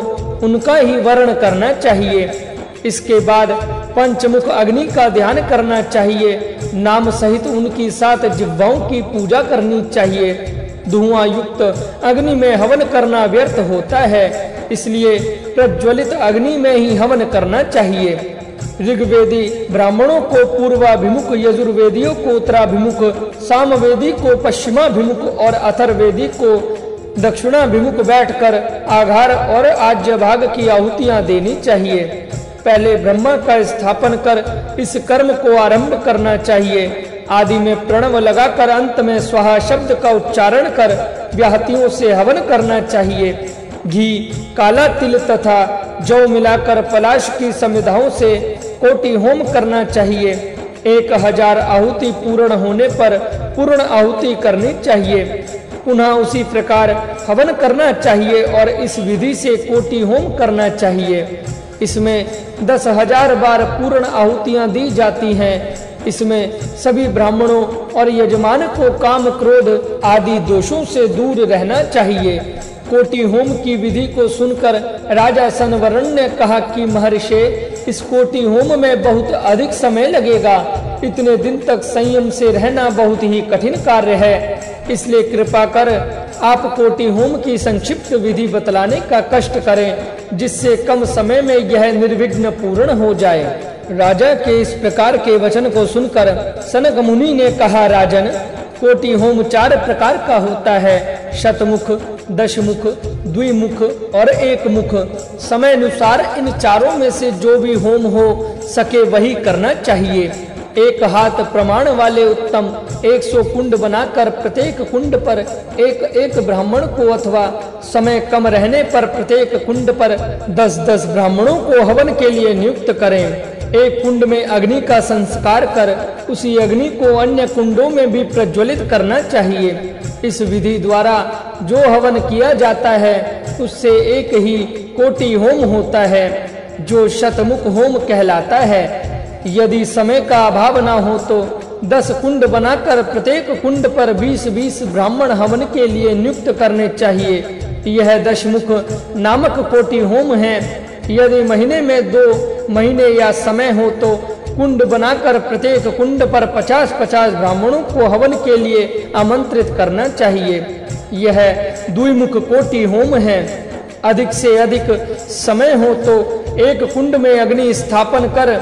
उनका ही वर्ण करना चाहिए। इसके बाद पंचमुख अग्नि का ध्यान करना चाहिए। नाम सहित उनकी सात जिब्बाओं की पूजा करनी चाहिए। धुआँ युक्त अग्नि में हवन करना व्यर्थ होता है, इसलिए प्रज्वलित अग्नि में ही हवन करना चाहिए। ऋग्वेदी ब्राह्मणों को पूर्वाभिमुख, यजुर्वेदियों को उत्तराभिमुख, सामवेदी को पश्चिमाभिमुख और अथर्वेदी को दक्षिणाभिमुख बैठकर आघार और आज्य भाग की आहुतियाँ देनी चाहिए। पहले ब्रह्मा का स्थापन कर इस कर्म को आरंभ करना चाहिए। आदि में प्रणव लगाकर अंत में स्वाहा शब्द का उच्चारण कर व्याहतियों से हवन करना चाहिए। घी, काला तिल तथा जौ मिलाकर पलाश की समिधाओं से कोटि होम करना चाहिए। एक हज़ार आहुति पूर्ण होने पर पूर्ण आहुति करनी चाहिए। पुनः उसी प्रकार हवन करना चाहिए और इस विधि से कोटि होम करना चाहिए। इसमें दस हज़ार बार पूर्ण आहुतियाँ दी जाती हैं। इसमें सभी ब्राह्मणों और यजमान को काम क्रोध आदि दोषों से दूर रहना चाहिए। कोटि होम की विधि को सुनकर राजा सनवरण ने कहा कि, महर्षि, इस कोटि होम में बहुत अधिक समय लगेगा। इतने दिन तक संयम से रहना बहुत ही कठिन कार्य है। इसलिए कृपा कर आप कोटि होम की संक्षिप्त विधि बतलाने का कष्ट करें। जिससे कम समय में यह निर्विघ्न पूर्ण हो जाए। राजा के इस प्रकार के वचन को सुनकर सनक मुनि ने कहा, राजन, कोटि होम चार प्रकार का होता है। शतमुख, दशमुख, द्विमुख और एक मुख समय अनुसार इन चारों में से जो भी होम हो, सके वही करना चाहिए। एक हाथ प्रमाण वाले उत्तम 100 कुंड बनाकर प्रत्येक कुंड पर एक एक ब्राह्मण को अथवा समय कम रहने पर प्रत्येक कुंड पर 10-10 ब्राह्मणों को हवन के लिए नियुक्त करें। एक कुंड में अग्नि का संस्कार कर, उसी अग्नि को अन्य कुंडों में भी प्रज्वलित करना चाहिए। इस विधि द्वारा जो हवन किया जाता है, उससे एक ही कोटि होम होता है, जो शतमुख होम कहलाता है। यदि समय का अभाव न हो तो दस कुंड बनाकर, प्रत्येक कुंड पर बीस बीस ब्राह्मण हवन के लिए नियुक्त करने चाहिए। यह दशमुख नामक कोटि होम है। यदि महीने में दो महीने या समय हो तो कुंड बनाकर, प्रत्येक कुंड पर 50-50 ब्राह्मणों को हवन के लिए आमंत्रित करना चाहिए। यह द्विमुख कोटि होम है। अधिक से अधिक समय हो तो एक कुंड में अग्नि स्थापन कर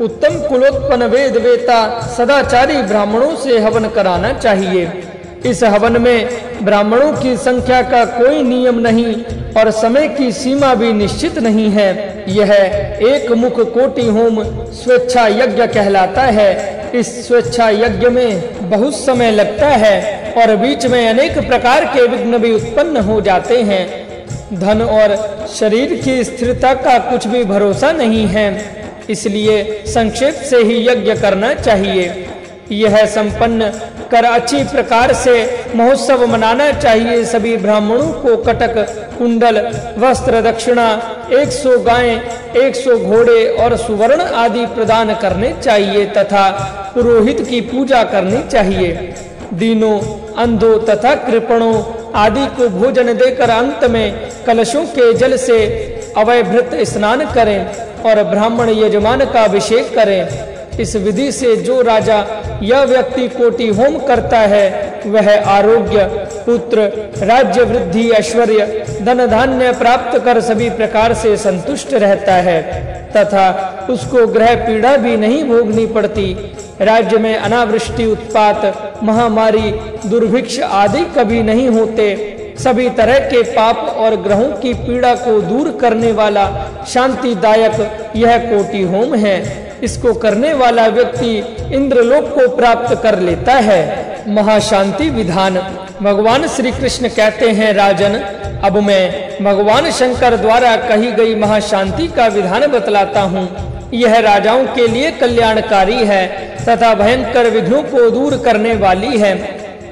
उत्तम कुलोत्पन्न वेद वेता सदाचारी ब्राह्मणों से हवन कराना चाहिए। इस हवन में ब्राह्मणों की संख्या का कोई नियम नहीं और समय की सीमा भी निश्चित नहीं है। यह एक मुख कोटि होम स्वेच्छा यज्ञ कहलाता है। इस स्वेच्छा यज्ञ में बहुत समय लगता है और बीच में अनेक प्रकार के विघ्न भी उत्पन्न हो जाते हैं। धन और शरीर की स्थिरता का कुछ भी भरोसा नहीं है। इसलिए संक्षेप से ही यज्ञ करना चाहिए। यह संपन्न कर अच्छी प्रकार से महोत्सव मनाना चाहिए। सभी ब्राह्मणों को कटक, कुंडल, वस्त्र, दक्षिणा 100 गायें 100 घोड़े और सुवर्ण आदि प्रदान करने चाहिए तथा पुरोहित की पूजा करनी चाहिए। दीनों, अंधों तथा कृपणों आदि को भोजन देकर अंत में कलशों के जल से अवैभृत स्नान करें। और ब्राह्मण यजमान का अभिषेक करें। इस विधि से जो राजा यह व्यक्ति कोटि होम करता है, वह आरोग्य, पुत्र राज्य वृद्धि ऐश्वर्य धन धान्य प्राप्त कर सभी प्रकार से संतुष्ट रहता है, तथा उसको ग्रह पीड़ा भी नहीं भोगनी पड़ती। राज्य में अनावृष्टि, उत्पात, महामारी, दुर्भिक्ष आदि कभी नहीं होते। सभी तरह के पाप और ग्रहों की पीड़ा को दूर करने वाला शांतिदायक यह कोटि होम है। इसको करने वाला व्यक्ति इंद्रलोक को प्राप्त कर लेता है। महाशांति विधान। भगवान श्री कृष्ण कहते हैं, राजन, अब मैं भगवान शंकर द्वारा कही गई महाशांति का विधान बतलाता हूँ। यह राजाओं के लिए कल्याणकारी है तथा भयंकर विघ्नों को दूर करने वाली है।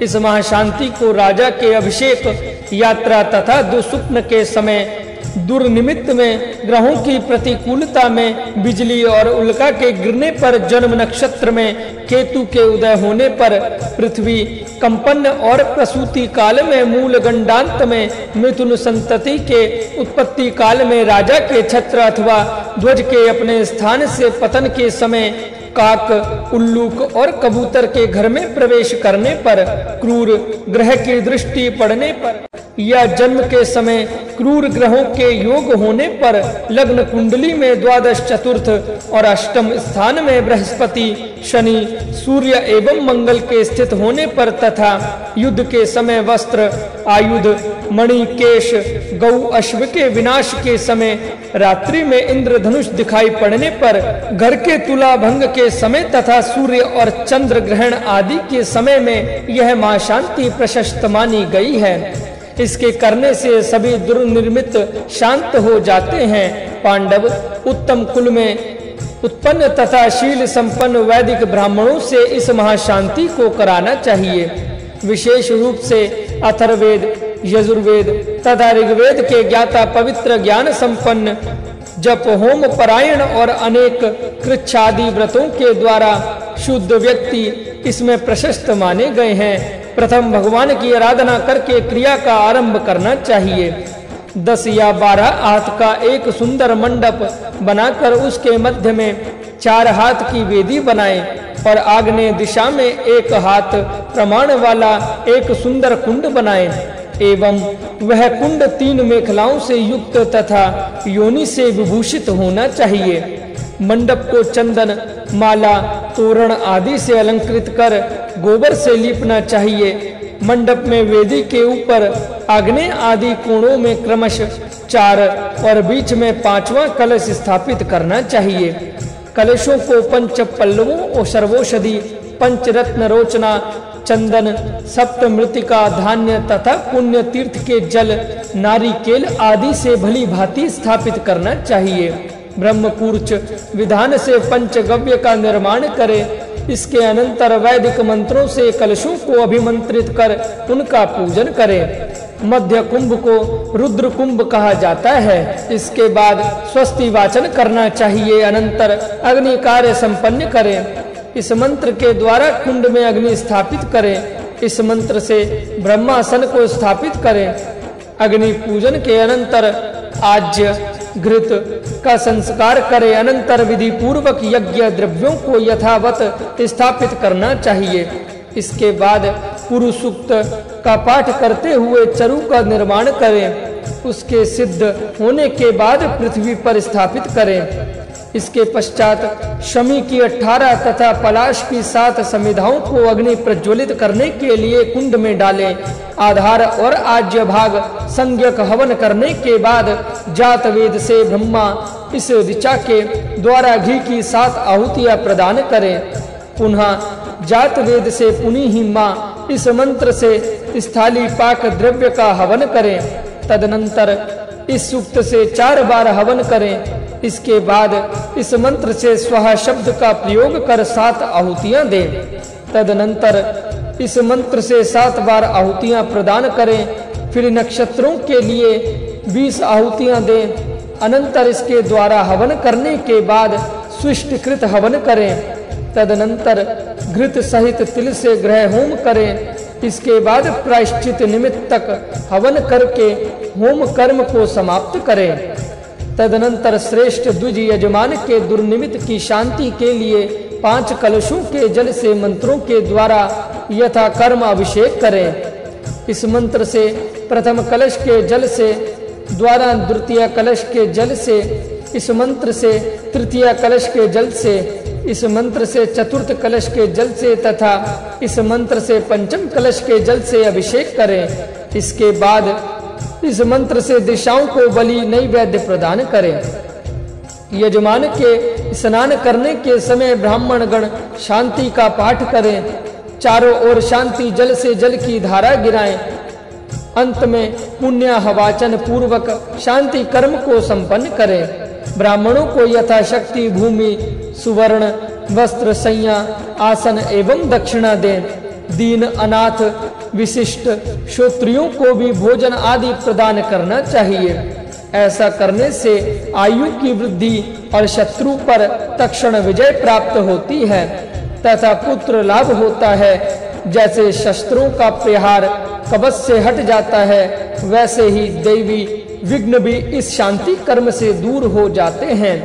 इस महाशांति को राजा के अभिषेक यात्रा तथा दुस्वप्न के समय दुर्निमित्त में, ग्रहों की प्रतिकूलता में, बिजली और उल्का के गिरने पर जन्म नक्षत्र में, केतु के उदय होने पर, पृथ्वी, कंपन और प्रसूति काल में मूल गंडांत में, मिथुन संतति के उत्पत्ति काल में, राजा के छत्र अथवा ध्वज के अपने स्थान से पतन के समय, काक, उल्लूक और कबूतर के घर में प्रवेश करने पर, क्रूर ग्रह की दृष्टि पड़ने पर। या जन्म के समय क्रूर ग्रहों के योग होने पर लग्न कुंडली में द्वादश चतुर्थ और अष्टम स्थान में बृहस्पति, शनि, सूर्य एवं मंगल के स्थित होने पर तथा युद्ध के समय वस्त्र, आयुध, मणि, केश, गौ, अश्व के विनाश के समय रात्रि में इंद्रधनुष दिखाई पड़ने पर घर के तुला भंग के समय तथा सूर्य और चंद्र ग्रहण आदि के समय में यह माँ शांति प्रशस्त मानी गई है। इसके करने से सभी दुर्निर्मित शांत हो जाते हैं। पांडव उत्तम कुल में उत्पन्न तथा शील संपन्न वैदिक ब्राह्मणों से इस महाशांति को कराना चाहिए। विशेष रूप से अथर्वेद यजुर्वेद तथा ऋग्वेद के ज्ञाता पवित्र ज्ञान संपन्न जप, होम परायण और अनेक कृच्छादि व्रतों के द्वारा शुद्ध व्यक्ति इसमें प्रशस्त माने गए हैं। प्रथम भगवान की आराधना करके क्रिया का आरंभ करना चाहिए। दस या बारह हाथ का एक सुंदर मंडप बनाकर उसके मध्य में चार हाथ की वेदी बनाए और आग्नेय दिशा में एक हाथ प्रमाण वाला एक सुंदर कुंड बनाए एवं वह कुंड तीन मेखलाओं से युक्त तथा योनि से विभूषित होना चाहिए। मंडप को चंदन, माला, तोरण आदि से अलंकृत कर गोबर से लीपना चाहिए। मंडप में वेदी के ऊपर आग्ने आदि कोणों में क्रमश चार और बीच में पांचवा कलश स्थापित करना चाहिए। कलशों को पंच पल्लवों और सर्वोषधि, पंचरत्न रोचना, चंदन सप्त मृतिका धान्य तथा पुण्य तीर्थ के जल, नारिकेल आदि से भली भांति स्थापित करना चाहिए। ब्रह्मकूर्च विधान से पंचगव्य का निर्माण करे इसके अनंतर वैदिक मंत्रों से कलशों को अभिमंत्रित कर उनका पूजन करें। मध्य कुंभ को रुद्र कुंभ कहा जाता है। इसके बाद स्वस्ति वाचन करना चाहिए। अनंतर अग्नि कार्य संपन्न करें। इस मंत्र के द्वारा कुंड में अग्नि स्थापित करें। इस मंत्र से ब्रह्मासन को स्थापित करें। अग्नि पूजन के अनंतर आज्य घृत का संस्कार करे अनंतर विधि पूर्वक यज्ञ द्रव्यों को यथावत स्थापित करना चाहिए। इसके बाद पुरुषुक्त का पाठ करते हुए चरु का निर्माण करें। उसके सिद्ध होने के बाद पृथ्वी पर स्थापित करें। इसके पश्चात शमी की अठारह तथा पलाश की सात समिधाओं को अग्नि प्रज्वलित करने के लिए कुंड में डालें। आधार और आज्य भाग संज्ञक हवन करने के बाद जात वेद से ब्रह्मा इस ऋचा के द्वारा घी की सात आहुतियाँ प्रदान करें। पुनः जात वेद से पुनि ही माँ इस मंत्र से स्थाली पाक द्रव्य का हवन करें। तदनंतर इस सूक्त से चार बार हवन करें। इसके बाद इस मंत्र से स्व शब्द का प्रयोग कर सात आहुतियाँ दें। तदनंतर इस मंत्र से सात बार आहुतियाँ प्रदान करें। फिर नक्षत्रों के लिए बीस आहुतियाँ दें। अनंतर इसके द्वारा हवन करने के बाद सुष्टकृत हवन करें। तदनंतर घृत सहित तिल से ग्रह होम करें। इसके बाद प्रायश्चित निमित्त तक हवन करके होम कर्म को समाप्त करें। तदनंतर श्रेष्ठ द्विज यजमान के दुर्निमित की शांति के लिए पाँच कलशों के जल से मंत्रों के द्वारा यथा कर्म अभिषेक करें। इस मंत्र से प्रथम कलश के जल से, द्वारा द्वितीय कलश के जल से, इस मंत्र से तृतीय कलश के जल से, इस मंत्र से चतुर्थ कलश के जल से तथा इस मंत्र से पंचम कलश के जल से अभिषेक करें। इसके बाद इस मंत्र से दिशाओं को बलि नैवेद्य प्रदान करें। यजमान के स्नान करने के समय ब्राह्मण गण शांति का पाठ करें। चारों ओर शांति जल से जल की धारा गिराएँ। अंत में पुण्य हवाचन पूर्वक शांति कर्म को संपन्न करें। ब्राह्मणों को यथाशक्ति, भूमि, सुवर्ण, वस्त्र संया आसन एवं दक्षिणा दें। दीन अनाथ विशिष्ट श्रोत्रियों को भी भोजन आदि प्रदान करना चाहिए। ऐसा करने से आयु की वृद्धि और शत्रु पर तक्षण विजय प्राप्त होती है, तथा पुत्र लाभ होता है। जैसे शस्त्रों का प्रहार कवच से हट जाता है, वैसे ही देवी विघ्न भी इस शांति कर्म से दूर हो जाते हैं।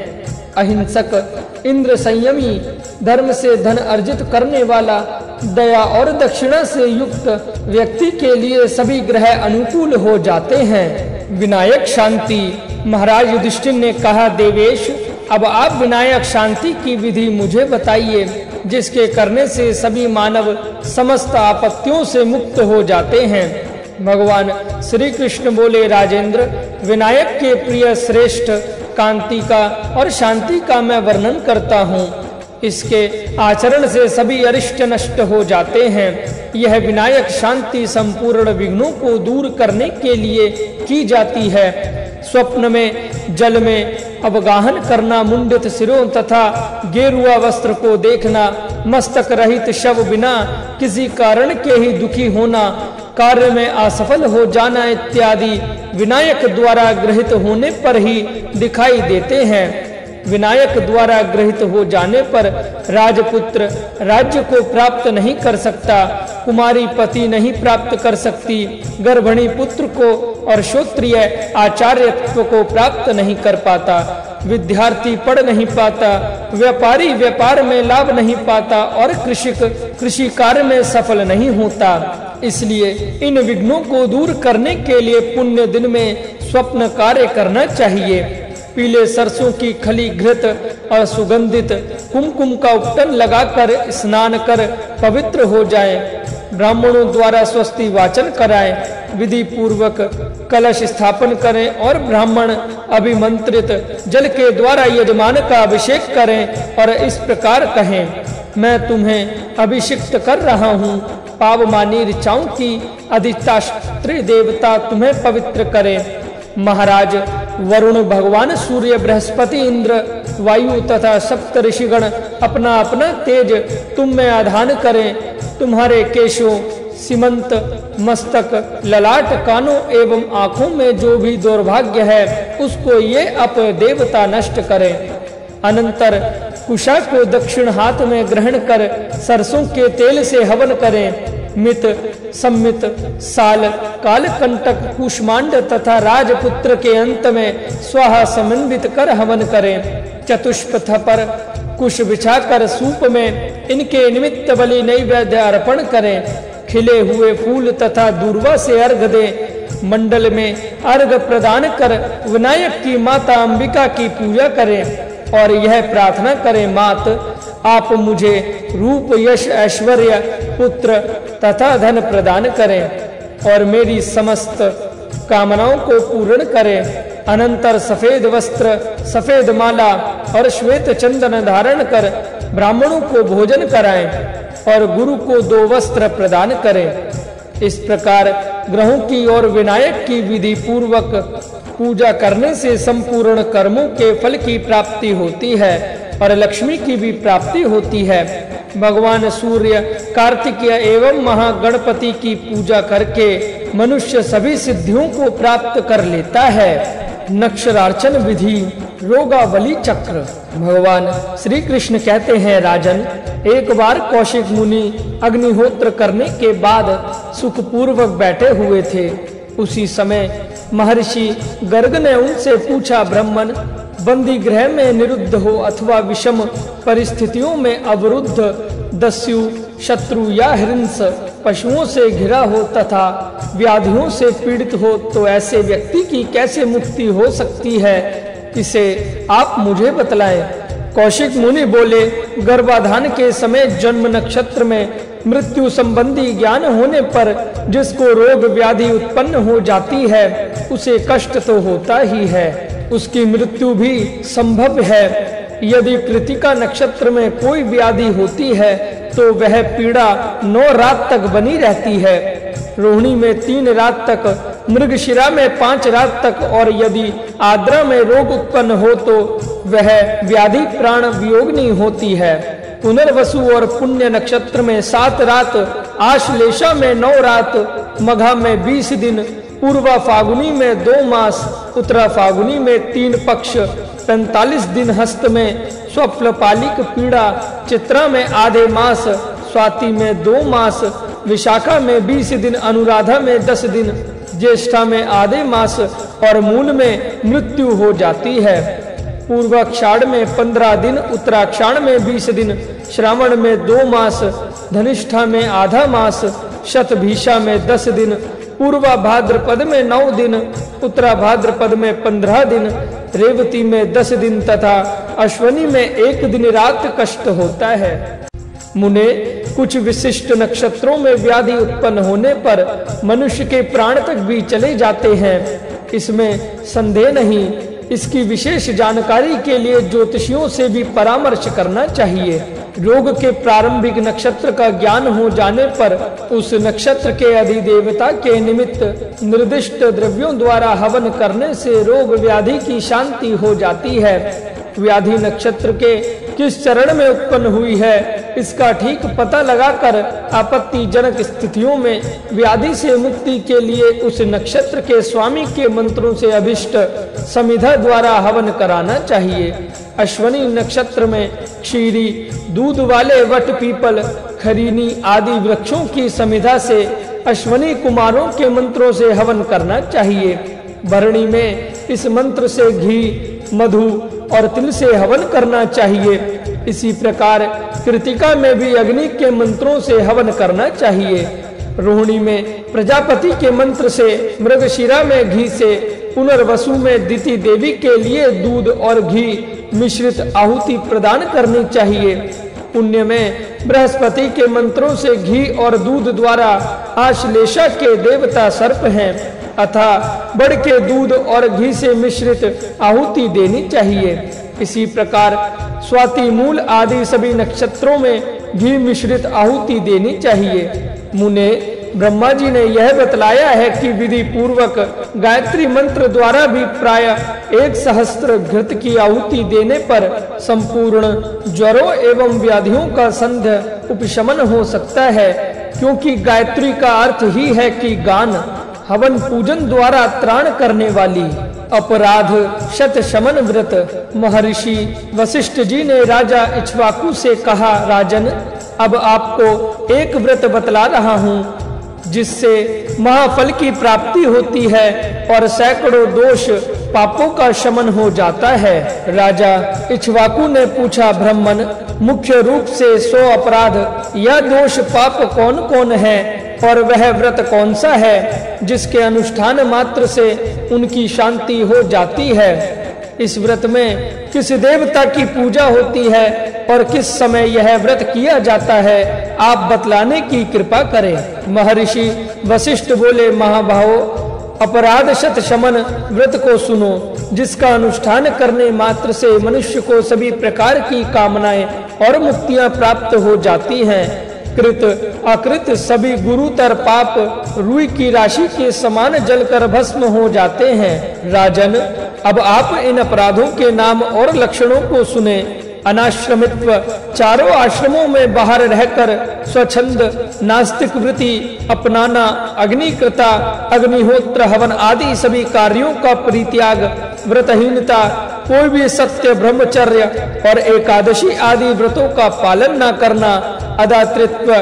अहिंसक इंद्र संयमी धर्म से धन अर्जित करने वाला, दया और दक्षिणा से युक्त व्यक्ति के लिए सभी ग्रह अनुकूल हो जाते हैं। विनायक शांति। महाराज युधिष्ठिर ने कहा, देवेश, अब आप विनायक शांति की विधि मुझे बताइए, जिसके करने से सभी मानव समस्त आपत्तियों से मुक्त हो जाते हैं। भगवान श्री कृष्ण बोले, राजेंद्र, विनायक के प्रिय श्रेष्ठ कांति का और शांति का मैं वर्णन करता हूँ। इसके आचरण से सभी अरिष्ट नष्ट हो जाते हैं। यह विनायक शांति संपूर्ण विघ्नों को दूर करने के लिए की जाती है। स्वप्न में, जल में अवगाहन करना, मुंडित सिरों तथा गेरुआ वस्त्र को देखना, मस्तक रहित शव बिना किसी कारण के ही दुखी होना, कार्य में असफल हो जाना इत्यादि विनायक द्वारा ग्रहित होने पर ही दिखाई देते हैं। विनायक द्वारा ग्रहित हो जाने पर राजपुत्र राज्य को प्राप्त नहीं कर सकता, कुमारी पति नहीं प्राप्त कर सकती, गर्भणी पुत्र को और श्रोत्रिय आचार्यत्व को प्राप्त नहीं कर पाता, विद्यार्थी पढ़ नहीं पाता, व्यापारी व्यापार में लाभ नहीं पाता और कृषिक कृषि कार्य में सफल नहीं होता। इसलिए इन विघ्नों को दूर करने के लिए पुण्य दिन में स्वप्न कार्य करना चाहिए। पीले सरसों की खली घृत और सुगंधित कुमकुम का उपटन लगाकर स्नान कर पवित्र हो जाए। ब्राह्मणों द्वारा स्वस्ति वाचन कराएँ। विधि पूर्वक कलश स्थापन करें और ब्राह्मण अभिमंत्रित जल के द्वारा यजमान का अभिषेक करें और इस प्रकार कहें, मैं तुम्हें अभिषिक्त कर रहा हूँ। पावमानी ऋचाओं की अधिष्ठा देवता तुम्हें पवित्र करें। महाराज वरुण भगवान, सूर्य बृहस्पति, इंद्र, वायु तथा सप्त ऋषिगण अपना अपना तेज तुम में आधान करें। तुम्हारे केशों, सीमंत, मस्तक, ललाट, कानों एवं आँखों में जो भी दुर्भाग्य है, उसको ये अप देवता नष्ट करें। अनंतर कुशा को दक्षिण हाथ में ग्रहण कर सरसों के तेल से हवन करें। मित, सम्मित, साल काल कंटक कुष्मांड तथा राजपुत्र के अंत में स्वाहा समन्वित कर हवन करें। चतुष्पथ पर कुश बिछाकर सूप में इनके निमित्त बलि नैवेद्य अर्पण करें। खिले हुए फूल तथा दूरवा से अर्घ दे। मंडल में अर्घ प्रदान कर विनायक की माता अंबिका की पूजा करें और यह प्रार्थना करें, मात आप मुझे रूप यश ऐश्वर्य पुत्र तथा धन प्रदान करें और मेरी समस्त कामनाओं को पूर्ण करें। अनंतर सफ़ेद वस्त्र, सफ़ेद माला और श्वेत चंदन धारण कर ब्राह्मणों को भोजन कराएँ और गुरु को दो वस्त्र प्रदान करें। इस प्रकार ग्रहों की और विनायक की विधि पूर्वक पूजा करने से संपूर्ण कर्मों के फल की प्राप्ति होती है। और लक्ष्मी की भी प्राप्ति होती है। भगवान सूर्य, कार्तिकीय एवं महागणपति की पूजा करके मनुष्य सभी सिद्धियों को प्राप्त कर लेता है। नक्षरार्चन विधि, रोगावली चक्र। भगवान श्री कृष्ण कहते हैं, राजन, एक बार कौशिक मुनि अग्निहोत्र करने के बाद सुखपूर्वक बैठे हुए थे। उसी समय महर्षि गर्ग ने उनसे पूछा, ब्राह्मण बंदी गृह में निरुद्ध हो अथवा विषम, परिस्थितियों में अवरुद्ध, दस्यु, शत्रु या हिंस, पशुओं से घिरा हो तथा व्याधियों से पीड़ित हो तो ऐसे व्यक्ति की कैसे मुक्ति हो सकती है? इसे आप मुझे बतलाएँ। कौशिक मुनि बोले, गर्भाधान के समय जन्म नक्षत्र में मृत्यु संबंधी ज्ञान होने पर जिसको रोग व्याधि उत्पन्न हो जाती है, उसे कष्ट तो होता ही है। उसकी मृत्यु भी संभव है। यदि कृतिका नक्षत्र में कोई व्याधि होती है तो वह पीड़ा नौ रात तक बनी रहती है। रोहिणी में तीन रात तक, मृगशिरा में पाँच रात तक और यदि आद्रा में रोग उत्पन्न हो तो वह व्याधि प्राण वियोगनी होती है। पुनर्वसु और पुण्य नक्षत्र में सात रात, आश्लेषा में नौ रात, मघा में बीस दिन पूर्वा फागुनी में दो मास, उत्तरा फागुनी में तीन पक्ष, पैंतालीस दिन हस्त में स्वप्न पालिक पीड़ा, चित्रा में आधे मास, स्वाति में दो मास, विशाखा में बीस दिन, अनुराधा में दस दिन, ज्येष्ठा में आधे मास और मूल में मृत्यु हो जाती है। पूर्वाक्षाण में पंद्रह दिन, उत्तराक्षाण में बीस दिन, श्रावण में दो मास, धनिष्ठा में आधा मास, शतभिषा में दस दिन पूर्वा भाद्रपद में नौ दिन, उत्तरा भाद्रपद में पंद्रह दिन, रेवती में दस दिन तथा अश्वनी में एक दिन रात कष्ट होता है। मुने, कुछ विशिष्ट नक्षत्रों में व्याधि उत्पन्न होने पर मनुष्य के प्राण तक भी चले जाते हैं। इसमें संदेह नहीं, इसकी विशेष जानकारी के लिए ज्योतिषियों से भी परामर्श करना चाहिए। रोग के प्रारंभिक नक्षत्र का ज्ञान हो जाने पर उस नक्षत्र के अधिदेवता के निमित्त निर्दिष्ट द्रव्यों द्वारा हवन करने से रोग व्याधि की शांति हो जाती है। व्याधि नक्षत्र के किस चरण में उत्पन्न हुई है, इसका ठीक पता लगाकर आपत्तिजनक स्थितियों में व्याधि से मुक्ति के लिए उस नक्षत्र के स्वामी के मंत्रों से अभिष्ट समिधा द्वारा हवन कराना चाहिए। अश्वनी नक्षत्र में क्षीरी, दूध वाले वट पीपल, खरीनी आदि वृक्षों की समिधा से अश्वनी कुमारों के मंत्रों से हवन करना चाहिए। भरणी में इस मंत्र से घी, मधु और तिल से हवन करना चाहिए। इसी प्रकार कृतिका में भी अग्नि के मंत्रों से हवन करना चाहिए। रोहिणी में प्रजापति के मंत्र से, मृगशिरा में घी से, पुनर्वसु में दिति देवी के लिए दूध और घी मिश्रित आहुति प्रदान करनी चाहिए। पुण्य में बृहस्पति के मंत्रों से घी और दूध द्वारा आश्लेषा के देवता सर्प हैं, अथा बड़ के दूध और घी से मिश्रित आहुति देनी चाहिए। इसी प्रकार स्वाति मूल आदि सभी नक्षत्रों में घी मिश्रित आहुति देनी चाहिए। मुने ब्रह्मा जी ने यह बतलाया है कि विधि पूर्वक गायत्री मंत्र द्वारा भी प्राय एक सहस्त्र घृत की आहुति देने पर संपूर्ण ज्वरों एवं व्याधियों का संध्य उपशमन हो सकता है, क्योंकि गायत्री का अर्थ ही है कि गान हवन पूजन द्वारा त्राण करने वाली अपराध शत शमन व्रत। महर्षि वशिष्ठ जी ने राजा इच्छवाकु से कहा, राजन, अब आपको एक व्रत बतला रहा हूँ। जिससे महाफल की प्राप्ति होती है और सैकड़ों दोष पापों का शमन हो जाता है। राजा इच्छवाकु ने पूछा, ब्राह्मण, मुख्य रूप से सो अपराध या दोष पाप कौन कौन है और वह व्रत कौन सा है जिसके अनुष्ठान मात्र से उनकी शांति हो जाती है? इस व्रत में किस देवता की पूजा होती है और किस समय यह व्रत किया जाता है आप बतलाने की कृपा करें। महर्षि वशिष्ठ बोले महाभाव अपराध शत शमन व्रत को सुनो, जिसका अनुष्ठान करने मात्र से मनुष्य को सभी प्रकार की कामनाएँ और मुक्तियाँ प्राप्त हो जाती हैं। कृत अकृत सभी गुरुतर पाप रुई की राशि के समान जलकर भस्म हो जाते हैं। राजन, अब आप इन अपराधों के नाम और लक्षणों को सुने। अनाश्रमित्व। चारों आश्रमों में बाहर रहकर स्वच्छंद, नास्तिक वृत्ति, अपनाना, अग्निकृता, अग्निहोत्र, हवन आदि सभी कार्यों का परित्याग, व्रतहीनता, कोई भी सत्य, ब्रह्मचर्य और एकादशी आदि व्रतों का पालन न करना अदातृत्व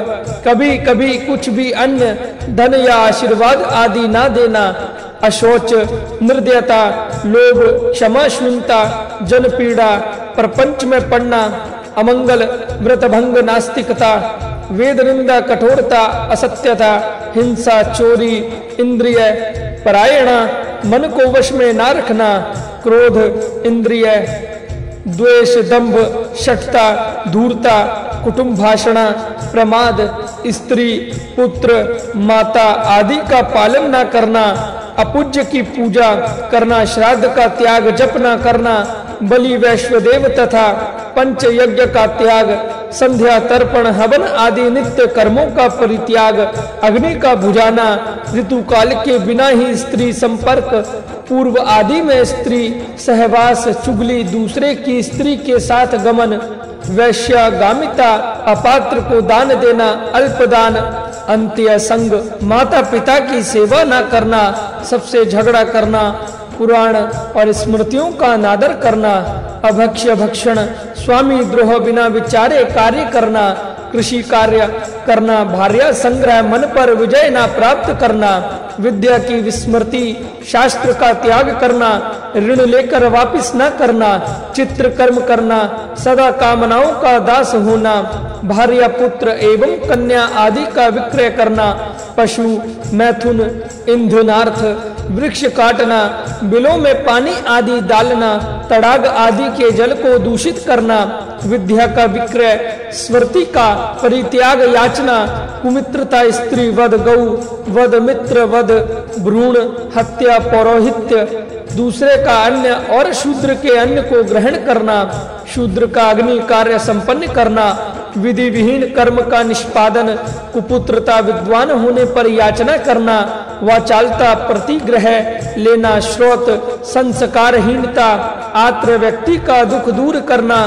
कभी कभी कुछ भी अन्य धन या आशीर्वाद आदि ना देना, अशोच, निर्दयता, लोभ क्षमाशीलता जन पीड़ा प्रपंच में पड़ना अमंगल व्रतभंग नास्तिकता वेद निंदा कठोरता, असत्यता, हिंसा, चोरी, इंद्रिय, परायणा, मन को वश में ना रखना, क्रोध, इंद्रिय, द्वेष, दंभ शठता धूर्ता कुटुंब भाषणा प्रमाद, स्त्री, पुत्र, माता आदि का पालन न करना, अपूज्य की पूजा करना, श्राद्ध का त्याग जप न करना बलि वैश्वदेव तथा पंच यज्ञ का त्याग, संध्या तर्पण, हवन आदि नित्य कर्मों का परित्याग, अग्नि का बुझाना ऋतु काल के बिना ही स्त्री संपर्क, पूर्व आदि में स्त्री सहवास, चुगली दूसरे की स्त्री के साथ गमन वैश्या गामिता अपात्र को दान देना, अल्पदान, अंत्य संग, माता पिता की सेवा न करना, सबसे झगड़ा करना पुराण और स्मृतियों का अनादर करना, अभक्ष्य भक्षण, स्वामी द्रोह बिना विचारे कार्य करना, कृषि कार्य करना, भार्य संग्रह मन पर विजय ना प्राप्त करना, विद्या की विस्मृति, शास्त्र का त्याग करना, ऋण लेकर वापस न करना, चित्र कर्म करना, सदा कामनाओं का दास होना, भार्य पुत्र एवं कन्या आदि का विक्रय करना, पशु, मैथुन, इंधुनार्थ, वृक्ष काटना, बिलों में पानी आदि डालना, तड़ाग आदि के जल को दूषित करना, विद्या का विक्रय, स्मृति का परित्याग याचना कुमित्रता स्त्री वध गौ वध मित्र वध भ्रूण, हत्या, पौरोहित्य। दूसरे का अन्न और शूद्र के अन्न को ग्रहण करना, शूद्र का अग्नि कार्य संपन्न करना विधि विहीन कर्म का निष्पादन, कुपुत्रता विद्वान होने पर याचना करना, वाचालता प्रतिग्रह, लेना श्रोत, संस्कारहीनता आत्र व्यक्ति का दुख दूर करना,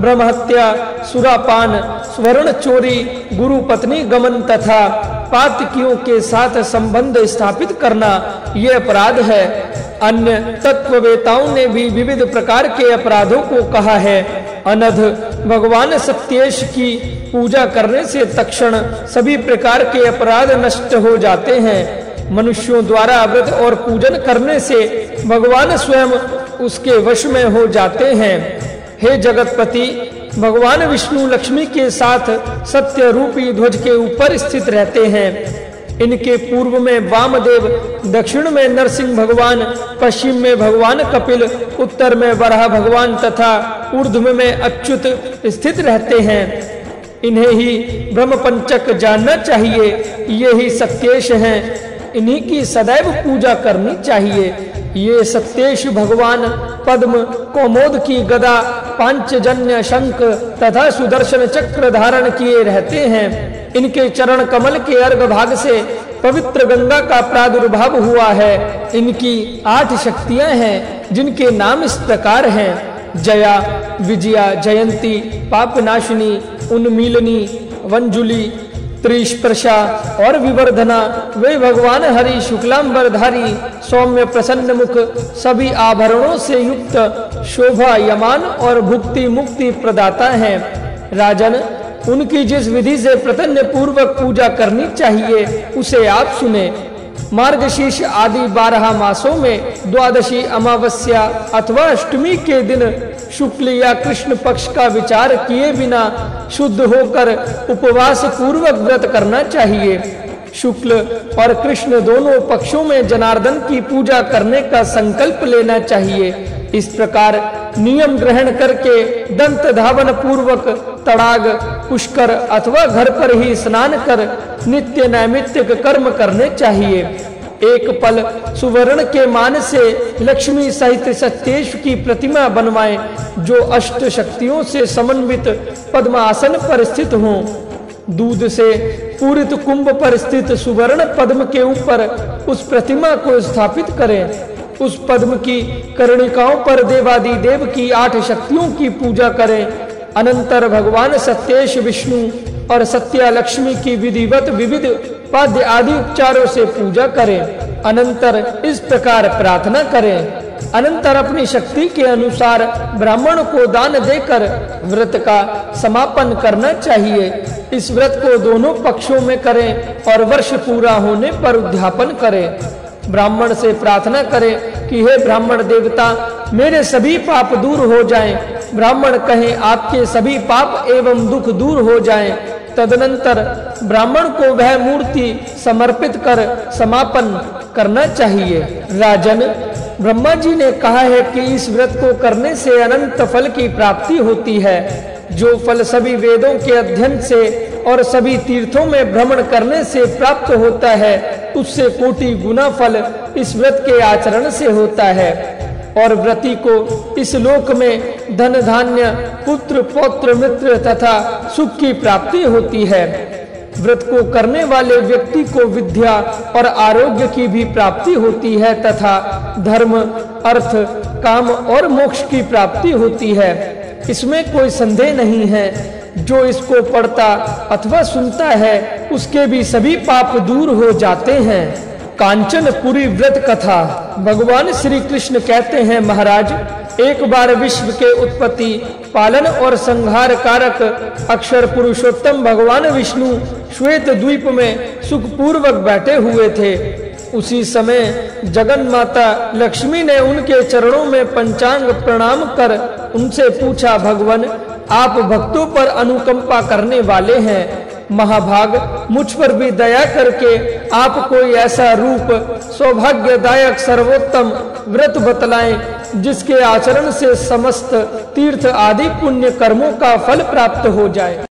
ब्रह्महत्या, सुरापान स्वर्ण चोरी गुरु पत्नी गमन तथा पातकियों के साथ संबंध स्थापित करना ये अपराध है। अन्य तत्ववेताओं ने भी विविध प्रकार के अपराधों को कहा है। अनध भगवान सत्येश की पूजा करने से तक्षण सभी प्रकार के अपराध नष्ट हो जाते हैं। मनुष्यों द्वारा व्रत और पूजन करने से भगवान स्वयं उसके वश में हो जाते हैं। हे जगतपति भगवान विष्णु लक्ष्मी के साथ सत्य रूपी ध्वज के ऊपर स्थित रहते हैं। इनके पूर्व में वामदेव, दक्षिण में नरसिंह भगवान, पश्चिम में भगवान कपिल, उत्तर में वराह भगवान तथा ऊर्ध्व में अच्युत स्थित रहते हैं। इन्हें ही ब्रह्म पंचक जानना चाहिए, ये ही सत्येश हैं। इन्हीं की सदैव पूजा करनी चाहिए। ये सत्येश भगवान पद्म कोमोद की गदा पांचजन्य शंख तथा सुदर्शन चक्र धारण किए रहते हैं। इनके चरण कमल के अर्घ भाग से पवित्र गंगा का प्रादुर्भाव हुआ है। इनकी आठ शक्तियाँ हैं, जिनके नाम इस प्रकार हैं। जया, विजया जयंती, पापनाशिनी, उन्मीलनी, वंजुली त्रिस्पर्शा और विवर्धना। वे भगवान हरि शुक्लाम्बरधारी सौम्य प्रसन्न मुख, सभी आभरणों से युक्त, शोभा यमान और भुक्ति मुक्ति प्रदाता हैं। राजन, उनकी जिस विधि से प्रतन्य पूर्वक पूजा करनी चाहिए, उसे आप सुने। मार्गशीर्ष आदि बारह मासों में द्वादशी अमावस्या अथवा अष्टमी के दिन शुक्ल या कृष्ण पक्ष का विचार किए बिना शुद्ध होकर उपवास पूर्वक व्रत करना चाहिए। शुक्ल और कृष्ण दोनों पक्षों में जनार्दन की पूजा करने का संकल्प लेना चाहिए। इस प्रकार नियम ग्रहण करके दंत धावन पूर्वक तड़ाग, पुष्कर अथवा घर पर ही स्नान कर नित्य नैमित्तिक कर्म करने चाहिए। एक पल सुवर्ण के मान से लक्ष्मी सहित सत्येश की प्रतिमा बनवाएँ, जो अष्ट शक्तियों से समन्वित पद्मासन पर स्थित हो। दूध से पूरित कुंभ पर स्थित सुवर्ण पद्म के ऊपर उस प्रतिमा को स्थापित करें। उस पद्म की कर्णिकाओं पर देवादि देव की आठ शक्तियों की पूजा करें। अनंतर भगवान सत्येश विष्णु और सत्या लक्ष्मी की विधिवत विविध पाद्य आदि उपचारों से पूजा करें। अनंतर इस प्रकार प्रार्थना करें। अनंतर अपनी शक्ति के अनुसार ब्राह्मण को दान देकर व्रत का समापन करना चाहिए। इस व्रत को दोनों पक्षों में करें और वर्ष पूरा होने पर उद्यापन करें। ब्राह्मण से प्रार्थना करें कि हे ब्राह्मण देवता, मेरे सभी पाप दूर हो जाएँ। ब्राह्मण कहें, आपके सभी पाप एवं दुख दूर हो जाएँ। तदनंतर ब्राह्मण को वह मूर्ति समर्पित कर समापन करना चाहिए। राजन, ब्रह्मा जी ने कहा है कि इस व्रत को करने से अनंत फल की प्राप्ति होती है। जो फल सभी वेदों के अध्ययन से और सभी तीर्थों में भ्रमण करने से प्राप्त होता है उससे कोटि गुना फल इस व्रत के आचरण से होता है। और व्रति को इस लोक में धन धान्य पुत्र, पौत्र, मित्र तथा सुख की प्राप्ति होती है। व्रत को करने वाले व्यक्ति को विद्या और आरोग्य की भी प्राप्ति होती है तथा धर्म, अर्थ, काम और मोक्ष की प्राप्ति होती है। इसमें कोई संदेह नहीं है जो इसको पढ़ता अथवा सुनता है, उसके भी सभी पाप दूर हो जाते हैं। कांचन पुरी व्रत कथा। भगवान श्री कृष्ण कहते हैं, महाराज, एक बार विश्व के उत्पत्ति, पालन और संहार कारक अक्षर पुरुषोत्तम भगवान विष्णु श्वेत द्वीप में सुखपूर्वक बैठे हुए थे। उसी समय जगन माता लक्ष्मी ने उनके चरणों में पंचांग प्रणाम कर उनसे पूछा, भगवान आप भक्तों पर अनुकंपा करने वाले हैं। महाभाग, मुझ पर भी दया करके आप कोई ऐसा रूप सौभाग्यदायक सर्वोत्तम व्रत बतलाएँ, जिसके आचरण से समस्त तीर्थ आदि पुण्य कर्मों का फल प्राप्त हो जाए।